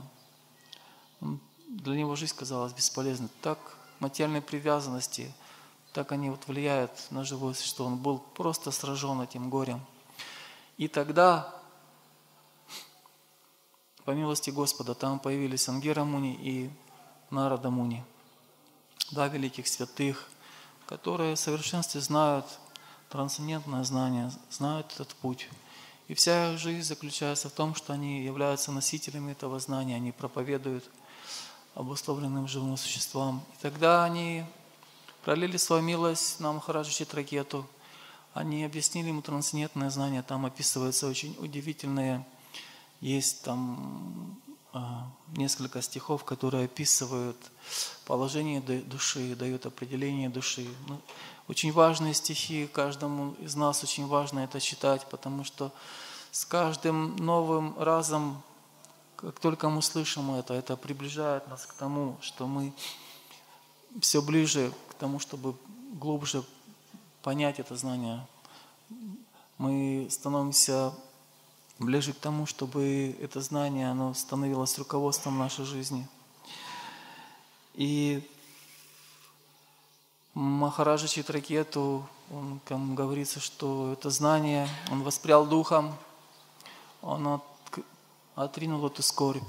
Speaker 1: для него жизнь казалась бесполезной. Так материальные привязанности, так они вот влияют на живое существо. Он был просто сражен этим горем. И тогда, по милости Господа, там появились Ангера Муни и Нарада Муни, два великих святых, которые в совершенстве знают трансцендентное знание, знают этот путь. И вся их жизнь заключается в том, что они являются носителями этого знания, они проповедуют обусловленным живым существам. И тогда они пролили свою милость на Махараджа Читракету, они объяснили ему трансцендентное знание, там описываются очень удивительные, есть там несколько стихов, которые описывают положение души, дают определение души. Ну, очень важные стихи, каждому из нас очень важно это читать, потому что с каждым новым разом, как только мы слышим это, это приближает нас к тому, что мы все ближе к тому, чтобы глубже понять это знание. Мы становимся ближе к тому, чтобы это знание оно становилось руководством нашей жизни. И Махараджа Читракету, он, там говорится, что это знание, он воспрял духом, он от, отринул эту скорбь,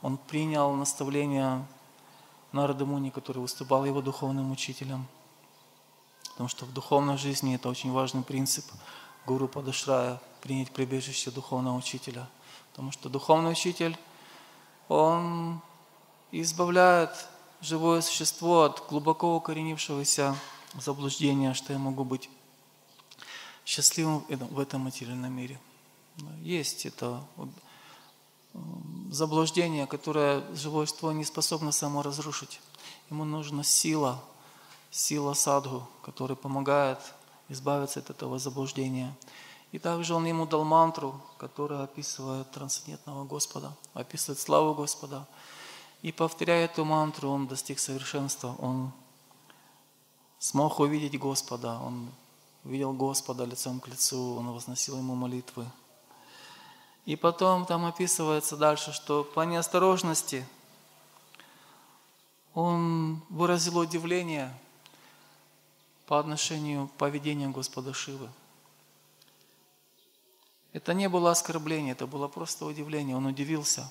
Speaker 1: он принял наставление Нарада Муни, который выступал его духовным учителем. Потому что в духовной жизни это очень важный принцип – гуру Падашрая, принять прибежище духовного учителя. Потому что духовный учитель, он избавляет живое существо от глубоко укоренившегося заблуждения, что я могу быть счастливым в этом материальном мире. Есть это заблуждение, которое живое существо не способно само разрушить. Ему нужна сила, сила садху, которая помогает избавиться от этого заблуждения. И также он ему дал мантру, которая описывает трансцендентного Господа, описывает славу Господа. И повторяя эту мантру, он достиг совершенства. Он смог увидеть Господа, он увидел Господа лицом к лицу, он возносил ему молитвы. И потом там описывается дальше, что по неосторожности он выразил удивление – по отношению к поведению Господа Шивы. Это не было оскорбление, это было просто удивление. Он удивился,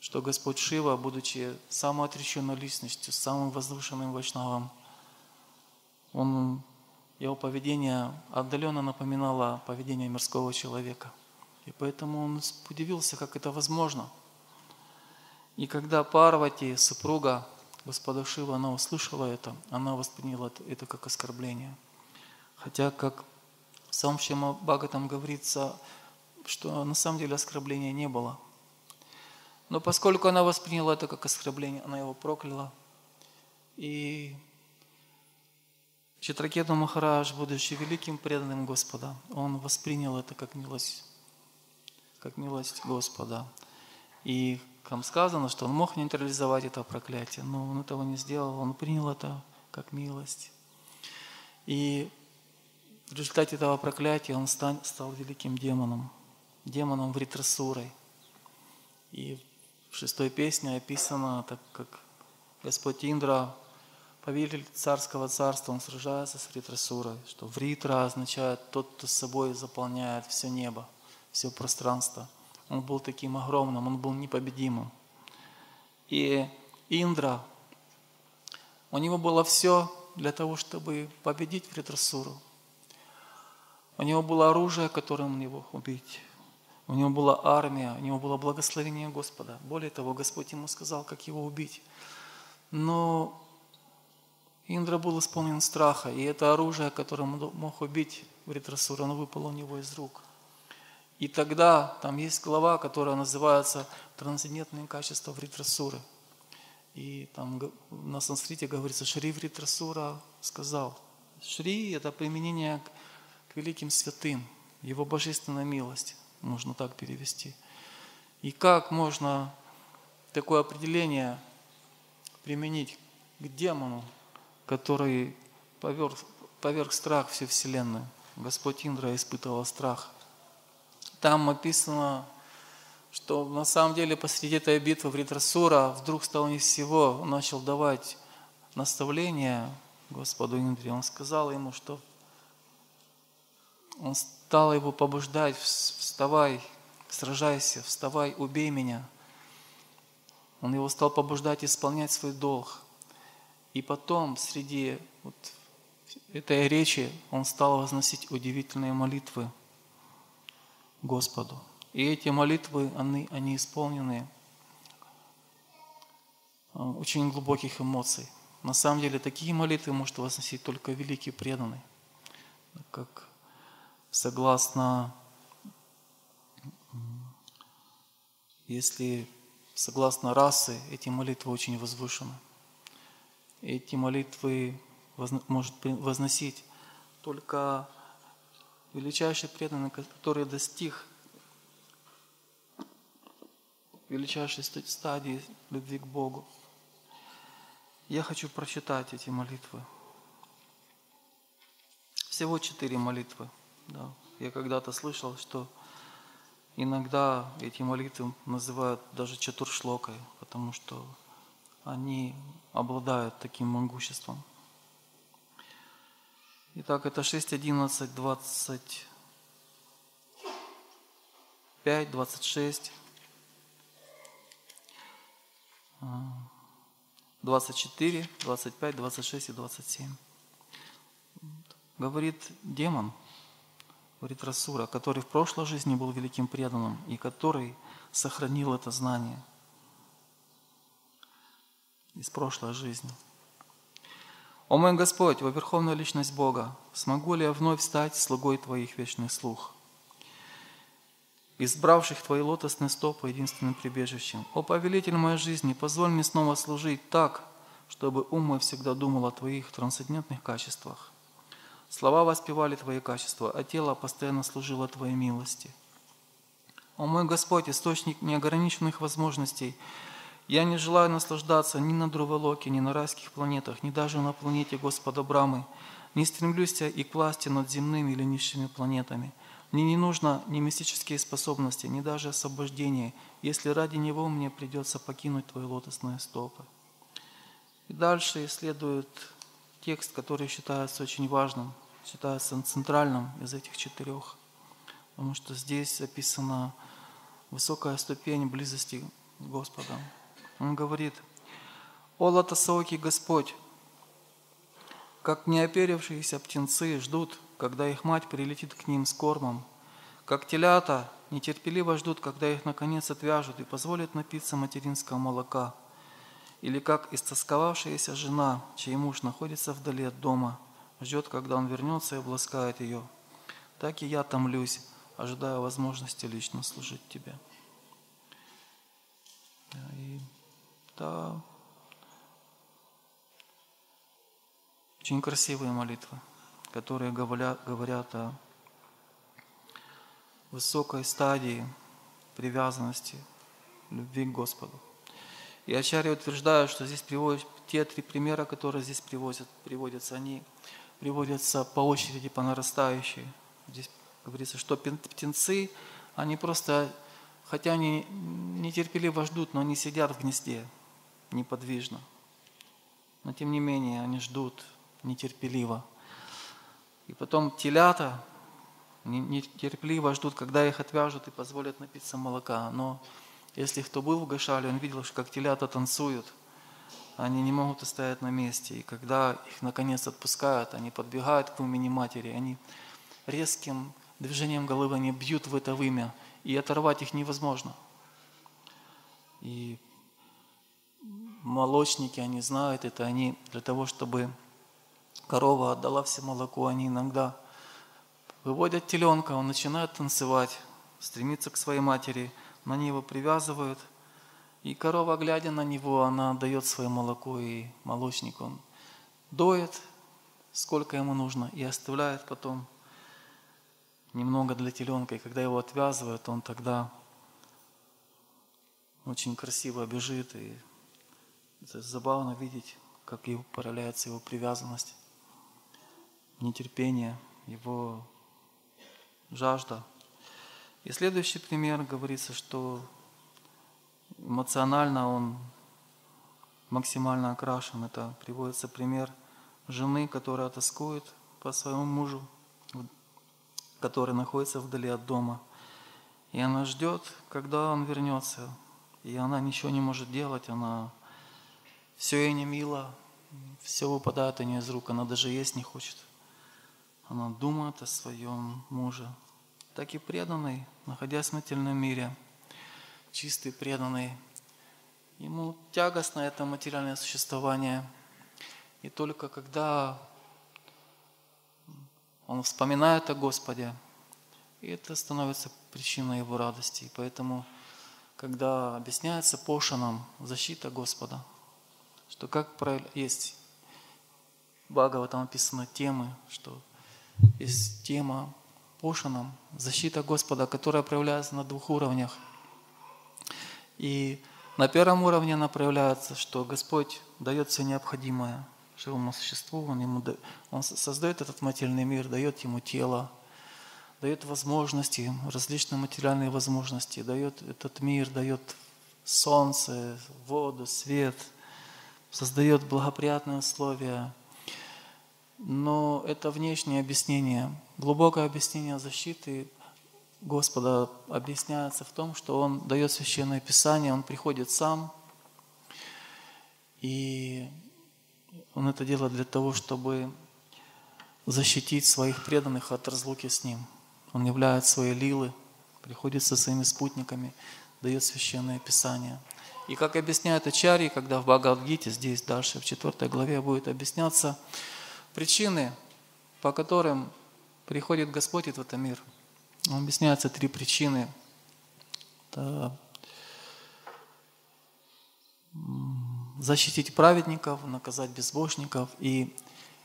Speaker 1: что Господь Шива, будучи самой отреченной личностью, самым возвышенным вайшнавом, он, его поведение отдаленно напоминало поведение мирского человека. И поэтому он удивился, как это возможно. И когда Парвати, супруга Господа Шива, она услышала это, она восприняла это как оскорбление. Хотя, как в самом Шима там говорится, что на самом деле оскорбления не было. Но поскольку она восприняла это как оскорбление, она его прокляла. И Читракету Махарадж, будучи великим преданным Господа, он воспринял это как милость, как милость Господа. И там сказано, что он мог нейтрализовать это проклятие, но он этого не сделал, он принял это как милость. И в результате этого проклятия он стал великим демоном, демоном Вритрасурой. И в шестой песне описано, так как Господь Индра, повелитель царского царства, он сражается с Вритрасурой, что Вритра означает тот, кто с собой заполняет все небо, все пространство – он был таким огромным, он был непобедимым. И Индра, у него было все для того, чтобы победить Вритрасуру. У него было оружие, которым он его убить. У него была армия, у него было благословение Господа. Более того, Господь ему сказал, как его убить. Но Индра был исполнен страха, и это оружие, которым он мог убить Вритрасура, оно выпало у него из рук. И тогда там есть глава, которая называется «Трансцендентные качества Вритрасуры». И там на санскрите говорится «Шри Вритрасура сказал». Шри – это применение великим святым, его божественная милость, можно так перевести. И как можно такое определение применить к демону, который поверг, поверг страх всей Вселенной? Господь Индра испытывал страх – там описано, что на самом деле посреди этой битвы Вритрасура вдруг стал не всего, начал давать наставления Господу Индре. Он сказал ему, что он стал его побуждать, вставай, сражайся, вставай, убей меня. Он его стал побуждать исполнять свой долг. И потом среди вот этой речи он стал возносить удивительные молитвы Господу. И эти молитвы, они, они исполнены а, очень глубоких эмоций. На самом деле такие молитвы может возносить только великий преданный. Как согласно, если согласно расы, эти молитвы очень возвышены. Эти молитвы может возносить только величайший преданный, который достиг величайшей стадии любви к Богу. Я хочу прочитать эти молитвы. Всего четыре молитвы. Да. Я когда-то слышал, что иногда эти молитвы называют даже чатуршлокой, потому что они обладают таким могуществом. Итак, это 6, 11, 25, 26, 24, 25, 26 и 27. Говорит демон, говорит Расура, который в прошлой жизни был великим преданным и который сохранил это знание из прошлой жизни – о мой Господь, во Верховная Личность Бога, смогу ли я вновь стать слугой Твоих вечный слух, избравших Твои лотосные стопы единственным прибежищем? О повелитель моей жизни, позволь мне снова служить так, чтобы ум мой всегда думал о Твоих трансцендентных качествах. Слова воспевали Твои качества, а тело постоянно служило Твоей милости. О мой Господь, источник неограниченных возможностей – я не желаю наслаждаться ни на Друвелоке, ни на райских планетах, ни даже на планете Господа Брамы. Не стремлюсь я и к власти над земными или низшими планетами. Мне не нужно ни мистические способности, ни даже освобождение, если ради него мне придется покинуть твои лотосные стопы. И дальше следует текст, который считается очень важным, считается центральным из этих четырех, потому что здесь описана высокая ступень близости с Господом. Он говорит, «О лотосокий Господь, как неоперившиеся птенцы ждут, когда их мать прилетит к ним с кормом, как телята нетерпеливо ждут, когда их наконец отвяжут и позволят напиться материнского молока, или как истосковавшаяся жена, чей муж находится вдали от дома, ждет, когда он вернется и обласкает ее. Так и я томлюсь, ожидая возможности лично служить Тебе. И это очень красивые молитвы, которые говорят, говорят о высокой стадии привязанности, любви к Господу. И Ачарья утверждает, что здесь приводят, те три примера, которые здесь приводят, приводятся, они приводятся по очереди, по нарастающей. Здесь говорится, что птенцы, они просто, хотя они нетерпеливо ждут, но они сидят в гнезде, неподвижно. Но тем не менее они ждут нетерпеливо. И потом телята нетерпеливо ждут, когда их отвяжут и позволят напиться молока. Но если кто был в Гашале, он видел, что как телята танцуют, они не могут оставить на месте. И когда их наконец отпускают, они подбегают к имени матери, они резким движением головы они бьют в это вымя, и оторвать их невозможно. И молочники, они знают это, они для того, чтобы корова отдала все молоко, они иногда выводят теленка, он начинает танцевать, стремится к своей матери, на ней его привязывают, и корова, глядя на него, она дает свое молоко, и молочник, он доет, сколько ему нужно, и оставляет потом немного для теленка. И когда его отвязывают, он тогда очень красиво бежит, и это забавно видеть, как его проявляется его привязанность, нетерпение, его жажда. И следующий пример говорится, что эмоционально он максимально окрашен. Это приводится пример жены, которая тоскует по своему мужу, который находится вдали от дома. И она ждет, когда он вернется. И она ничего не может делать, она все ей не мило, все выпадает у нее из рук, она даже есть не хочет. Она думает о своем муже. Так и преданный, находясь в материальном мире, чистый, преданный, ему тягостно это материальное существование. И только когда он вспоминает о Господе, и это становится причиной его радости. И поэтому, когда объясняется Пошаном защита Господа, что как есть Бхагава, там описаны темы, что есть тема Пошаном, защита Господа, которая проявляется на двух уровнях. И на первом уровне она проявляется, что Господь дает все необходимое живому существу, Он, ему, он создает этот материальный мир, дает ему тело, дает возможности, различные материальные возможности, дает этот мир, дает солнце, воду, свет – создает благоприятные условия. Но это внешнее объяснение. Глубокое объяснение защиты Господа объясняется в том, что Он дает священное писание, Он приходит сам, и Он это делает для того, чтобы защитить своих преданных от разлуки с Ним. Он являет свои лилы, приходит со своими спутниками, дает священное писание – и как объясняет Ачари, когда в Бхагавадгите, здесь дальше в 4 главе будет объясняться причины, по которым приходит Господь в этот мир. Объясняются три причины. Это защитить праведников, наказать безбожников и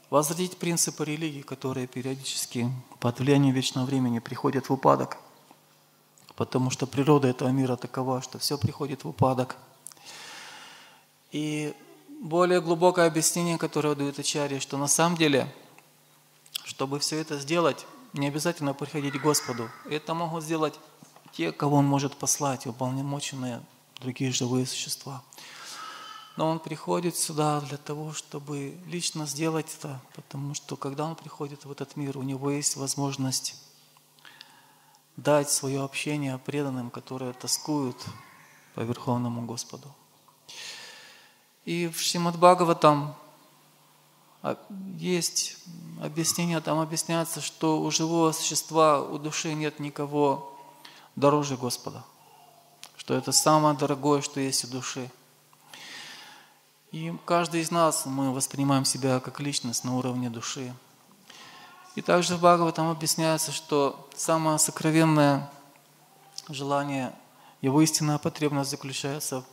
Speaker 1: возродить принципы религии, которые периодически под влиянием вечного времени приходят в упадок. Потому что природа этого мира такова, что все приходит в упадок – и более глубокое объяснение, которое дает Ачарья, что на самом деле, чтобы все это сделать, не обязательно приходить к Господу. Это могут сделать те, кого Он может послать, уполномоченные другие живые существа. Но Он приходит сюда для того, чтобы лично сделать это, потому что когда Он приходит в этот мир, у Него есть возможность дать свое общение преданным, которые тоскуют по Верховному Господу. И в Шримад Бхагаватам а, есть объяснение, там объясняется, что у живого существа, у души нет никого дороже Господа. Что это самое дорогое, что есть у души. И каждый из нас, мы воспринимаем себя как личность на уровне души. И также в Бхагаватам объясняется, что самое сокровенное желание, его истинная потребность заключается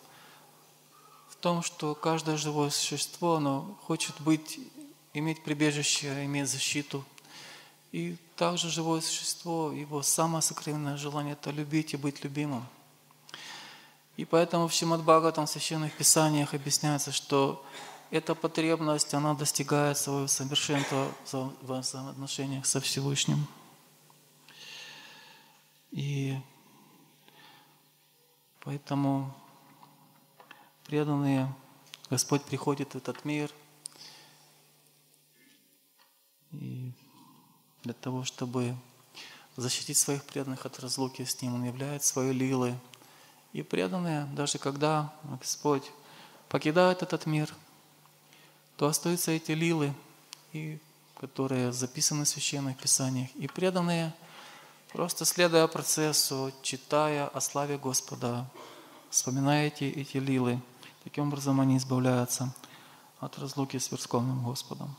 Speaker 1: том, что каждое живое существо, оно хочет быть, иметь прибежище, иметь защиту. И также живое существо, его самое сокровенное желание – это любить и быть любимым. И поэтому в Шимад Бхагаватам, в Священных Писаниях объясняется, что эта потребность, она достигает своего совершенства в взаимоотношениях со Всевышним. И поэтому преданные, Господь приходит в этот мир и для того, чтобы защитить своих преданных от разлуки с Ним. Он являет свои лилы. И преданные, даже когда Господь покидает этот мир, то остаются эти лилы. И которые записаны в Священных Писаниях, и преданные, просто следуя процессу, читая о славе Господа, вспоминая эти, эти лилы, таким образом они избавляются от разлуки с Верховным Господом.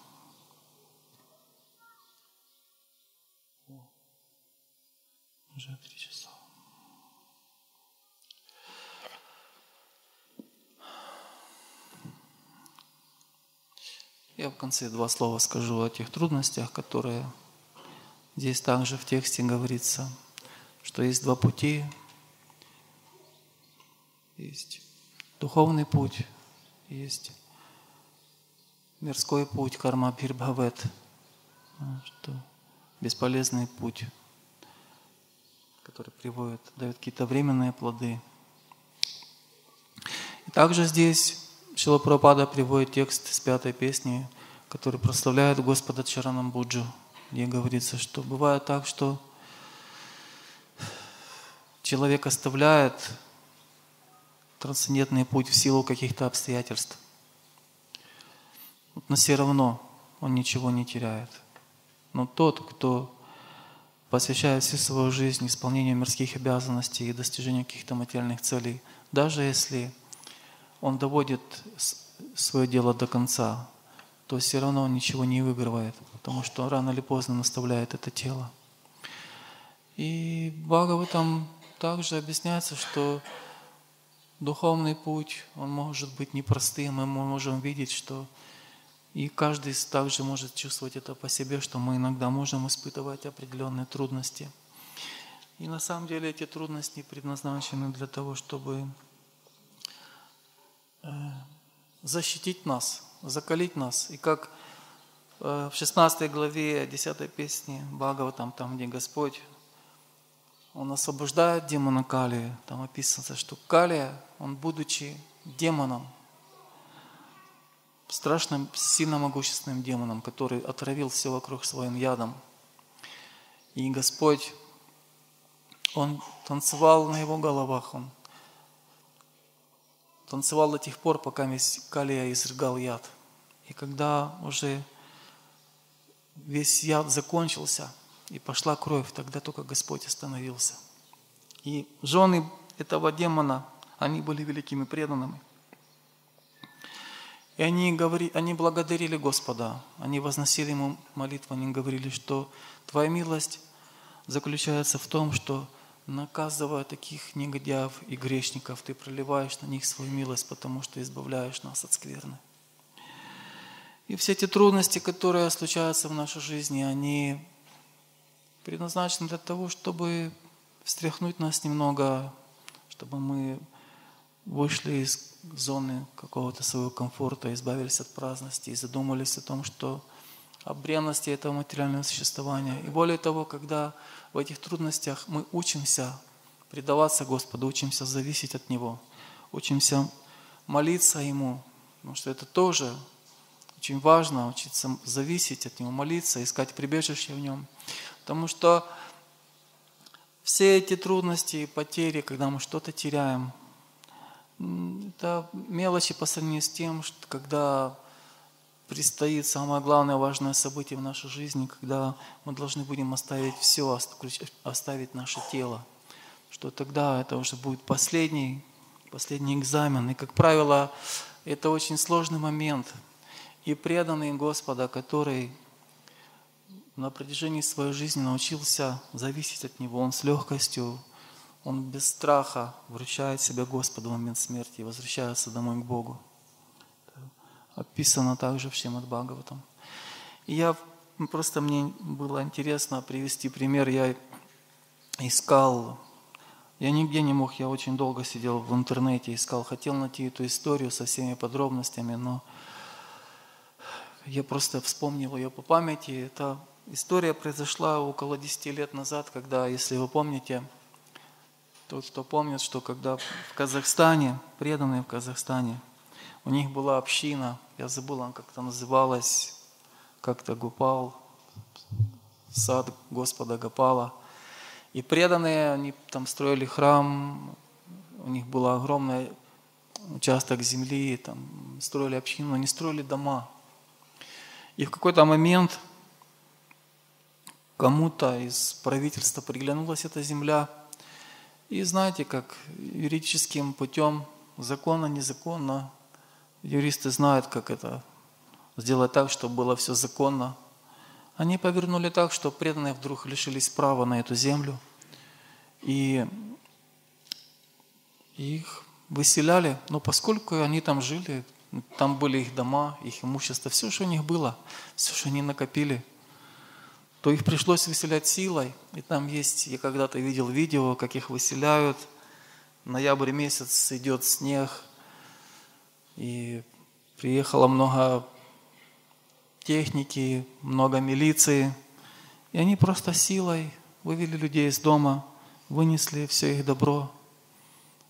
Speaker 1: Уже три часа. Я в конце два слова скажу о тех трудностях, которые здесь также в тексте говорится, что есть два пути. Есть духовный путь, есть мирской путь, карма пирбхавет, что бесполезный путь, который приводит, дает какие-то временные плоды. И также здесь Шила Прабхупада приводит текст с пятой песни, который прославляет Господа Чаранам Буджу, где говорится, что бывает так, что человек оставляет трансцендентный путь в силу каких-то обстоятельств. Но все равно он ничего не теряет. Но тот, кто посвящает всю свою жизнь исполнению мирских обязанностей и достижению каких-то материальных целей, даже если он доводит свое дело до конца, то все равно он ничего не выигрывает, потому что рано или поздно наставляет это тело. И Бхагаватам также объясняется, что духовный путь, он может быть непростым, и мы можем видеть, что и каждый также может чувствовать это по себе, что мы иногда можем испытывать определенные трудности. И на самом деле эти трудности предназначены для того, чтобы Э, защитить нас, закалить нас. И как э, в 16 главе 10 песни Бхагаватам, там, где Господь, Он освобождает демона Кали. Там описано, что Калия, он, будучи демоном, страшным, сильно могущественным демоном, который отравил все вокруг своим ядом. И Господь, Он танцевал на его головах, Он танцевал до тех пор, пока Калия изрыгал яд. И когда уже весь яд закончился и пошла кровь, тогда только Господь остановился. И жены этого демона, они были великими преданными. И они, говори, они благодарили Господа, они возносили Ему молитву, они говорили, что Твоя милость заключается в том, что наказывая таких негодяев и грешников, Ты проливаешь на них свою милость, потому что избавляешь нас от скверны. И все эти трудности, которые случаются в нашей жизни, они предназначены для того, чтобы встряхнуть нас немного, чтобы мы вышли из зоны какого-то своего комфорта, избавились от праздности и задумались о том, что о бренности этого материального существования. И более того, когда в этих трудностях мы учимся предаваться Господу, учимся зависеть от Него, учимся молиться Ему, потому что это тоже очень важно, учиться зависеть от Него, молиться, искать прибежище в Нем. Потому что все эти трудности и потери, когда мы что-то теряем, это мелочи по сравнению с тем, что когда предстоит самое главное важное событие в нашей жизни, когда мы должны будем оставить все, оставить наше тело, что тогда это уже будет последний, последний экзамен. И, как правило, это очень сложный момент. И преданный Господа, который на протяжении своей жизни научился зависеть от Него, он с легкостью, он без страха вручает себя Господу в момент смерти и возвращается домой к Богу описано также в Шримад Бхагаватам. И я просто мне было интересно привести пример. Я искал, я нигде не мог, я очень долго сидел в интернете, искал, хотел найти эту историю со всеми подробностями, но я просто вспомнил ее по памяти. Эта история произошла около 10 лет назад, когда, если вы помните, тот, кто помнит, что когда в Казахстане, преданные в Казахстане, у них была община, я забыл, она как-то называлась, как-то Гупал, сад Господа Гопала. И преданные, они там строили храм, у них был огромный участок земли, там строили общину, они строили дома. И в какой-то момент кому-то из правительства приглянулась эта земля. И знаете, как юридическим путем, законно, незаконно, юристы знают, как это сделать так, чтобы было все законно. Они повернули так, что преданные вдруг лишились права на эту землю. И их выселяли, но поскольку они там жили, там были их дома, их имущество, все, что у них было, все, что они накопили, то их пришлось выселять силой. И там есть, я когда-то видел видео, как их выселяют. Ноябрь месяц идет снег, и приехало много техники, много милиции. И они просто силой вывели людей из дома, вынесли все их добро.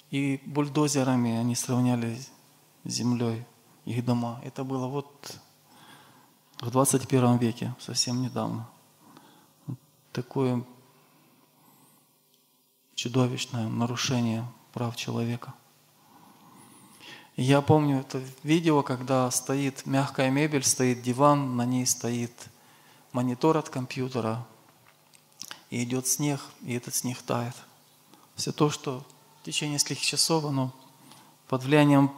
Speaker 1: И бульдозерами они сравняли с землей их дома. Это было вот в 21 веке, совсем недавно. Такое чудовищное нарушение прав человека. Я помню это видео, когда стоит мягкая мебель, стоит диван, на ней стоит монитор от компьютера, и идет снег, и этот снег тает. Все то, что в течение нескольких часов, оно под влиянием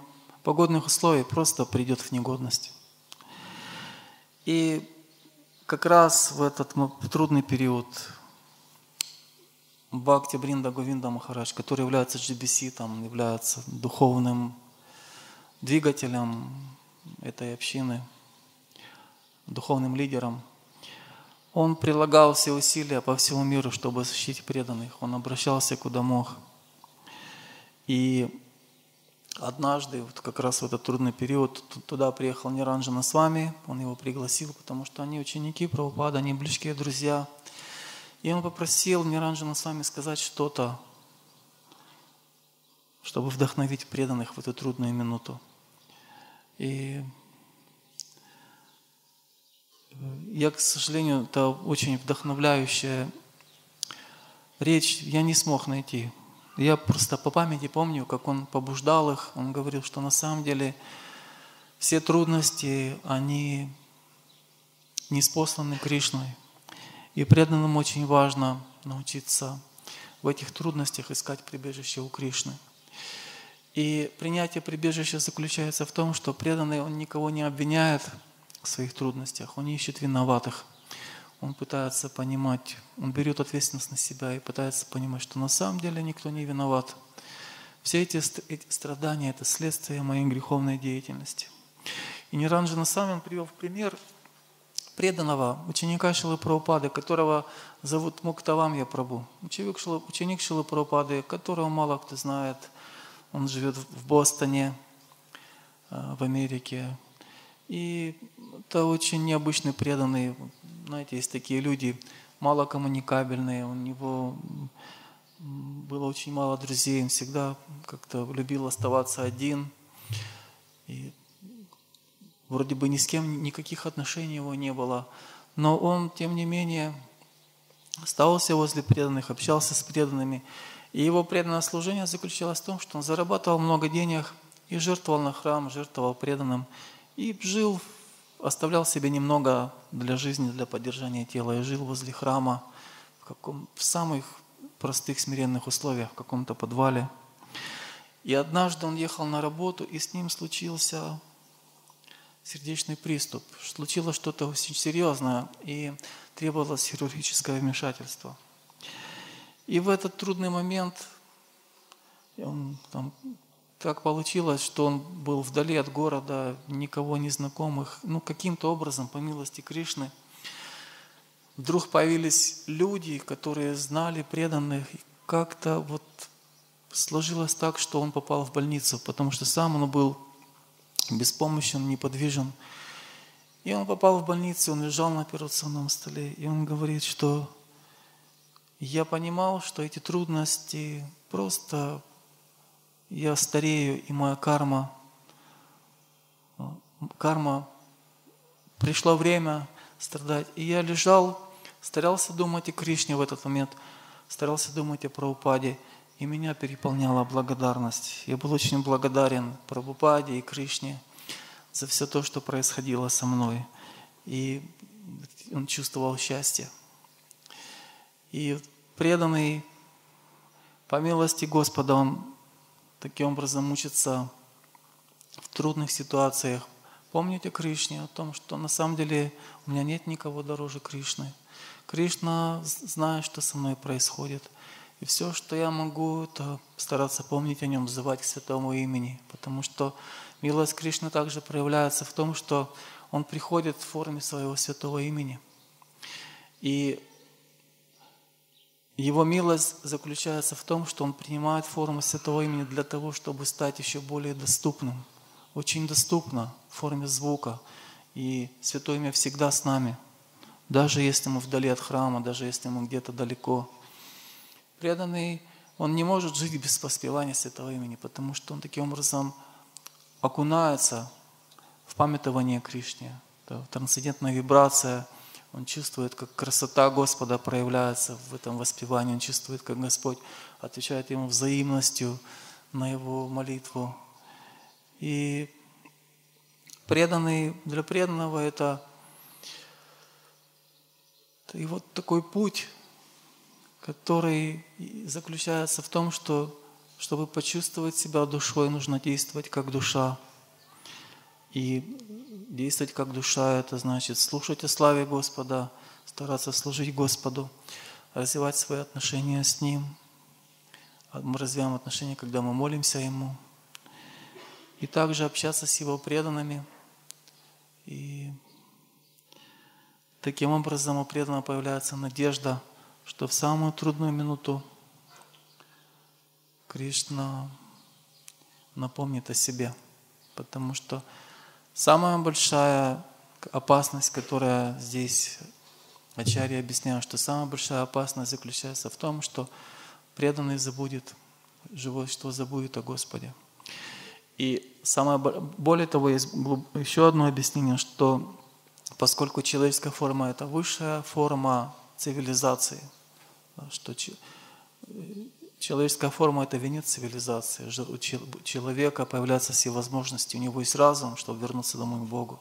Speaker 1: погодных условий просто придет в негодность. И как раз в этот трудный период Бхакти Бринда Говинда Махарадж, который является там, является духовным двигателем этой общины, духовным лидером. Он прилагал все усилия по всему миру, чтобы защитить преданных. Он обращался куда мог. И однажды, вот как раз в этот трудный период, туда приехал Ниранджана с вами, он его пригласил, потому что они ученики Прабхупада, они близкие друзья. И он попросил Ниранджана с вами сказать что-то, чтобы вдохновить преданных в эту трудную минуту. И я, к сожалению, это очень вдохновляющая речь, я не смог найти. Я просто по памяти помню, как он побуждал их. Он говорил, что на самом деле все трудности, они не спосланы Кришной. И преданным очень важно научиться в этих трудностях искать прибежище у Кришны. И принятие прибежища заключается в том, что преданный, он никого не обвиняет в своих трудностях, он ищет виноватых. Он пытается понимать, он берет ответственность на себя и пытается понимать, что на самом деле никто не виноват. Все эти, эти страдания – это следствие моей греховной деятельности. И Ниранджана сам он привел в пример преданного ученика Шилы Прабхупады, которого зовут Муктавам Япрабу. Ученик Шилы, ученик Шилы Прабхупады, которого мало кто знает – он живет в Бостоне, э, в Америке. И это очень необычный преданный. Знаете, есть такие люди, малокоммуникабельные. У него было очень мало друзей. Он всегда как-то любил оставаться один. И вроде бы ни с кем никаких отношений его не было. Но он, тем не менее, оставался возле преданных, общался с преданными. И его преданное служение заключалось в том, что он зарабатывал много денег и жертвовал на храм, жертвовал преданным, и жил, оставлял себе немного для жизни, для поддержания тела, и жил возле храма в, каком, в самых простых смиренных условиях, в каком-то подвале. И однажды он ехал на работу, и с ним случился сердечный приступ. Случилось что-то очень серьезное, и требовалось хирургическое вмешательство – и в этот трудный момент он, там, так получилось, что он был вдали от города, никого не знакомых. Ну, каким-то образом, по милости Кришны, вдруг появились люди, которые знали преданных. И как-то вот сложилось так, что он попал в больницу, потому что сам он был беспомощен, неподвижен. И он попал в больницу, он лежал на операционном столе, и он говорит, что я понимал, что эти трудности просто я старею, и моя карма, карма, пришло время страдать. И я лежал, старался думать о Кришне в этот момент, старался думать о Прабхупаде, и меня переполняла благодарность. Я был очень благодарен Прабхупаде и Кришне за все то, что происходило со мной. И он чувствовал счастье. И преданный по милости Господа, он таким образом учится в трудных ситуациях. Помните Кришне о том, что на самом деле у меня нет никого дороже Кришны. Кришна знает, что со мной происходит. И все, что я могу, это стараться помнить о нем, взывать к святому имени. Потому что милость Кришны также проявляется в том, что он приходит в форме своего святого имени. И его милость заключается в том, что Он принимает форму Святого имени для того, чтобы стать еще более доступным. Очень доступно в форме звука. И Святое имя всегда с нами. Даже если мы вдали от храма, даже если мы где-то далеко. Преданный, он не может жить без воспевания Святого имени, потому что он таким образом окунается в памятование Кришне. Это трансцендентная вибрация – он чувствует, как красота Господа проявляется в этом воспевании. Он чувствует, как Господь отвечает ему взаимностью на его молитву. И преданный, для преданного это, и вот такой путь, который заключается в том, что чтобы почувствовать себя душой, нужно действовать как душа. И действовать как душа, это значит слушать о славе Господа, стараться служить Господу, развивать свои отношения с Ним. Мы развиваем отношения, когда мы молимся Ему. И также общаться с Его преданными. И таким образом у преданного появляется надежда, что в самую трудную минуту Кришна напомнит о себе. Потому что Самая большая опасность, которая здесь Ачарья объясняет, что самая большая опасность заключается в том, что преданный забудет, живое что забудет о Господе. И самое, более того, есть еще одно объяснение, что поскольку человеческая форма – это высшая форма цивилизации, что Человеческая форма – это венец цивилизации. У человека появляются все возможности, у него есть разум, чтобы вернуться домой к Богу.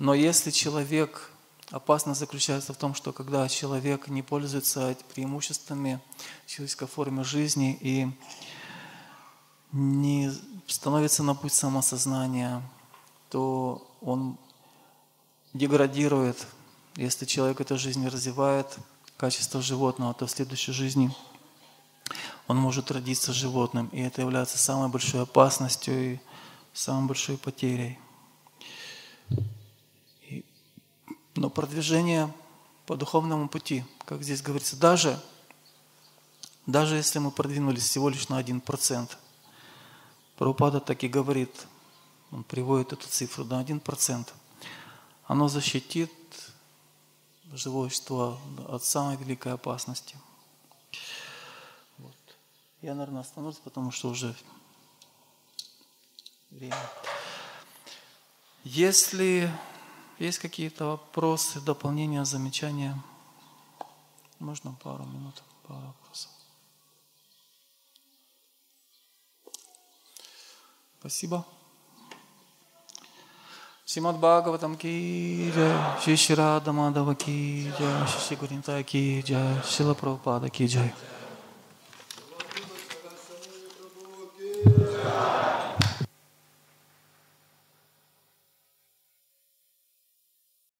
Speaker 1: Но если человек, опасность заключается в том, что когда человек не пользуется преимуществами человеческой формы жизни и не становится на путь самосознания, то он деградирует. Если человек эту жизнь развивает, качество животного, то в следующей жизни – он может родиться животным, и это является самой большой опасностью и самой большой потерей. И, но продвижение по духовному пути, как здесь говорится, даже, даже если мы продвинулись всего лишь на 1%, Прабхупада так и говорит, он приводит эту цифру на 1%, оно защитит живое существо от самой великой опасности – я, наверное, остановлюсь, потому что уже время. Если есть какие-то вопросы, дополнения, замечания, можно пару минут, пару вопросов. Спасибо. Шримад Бхагаватам ки джай, Шри Ширада Мадава ки джай, Шри Гуринта ки джай, Шила Прабхупада ки джай.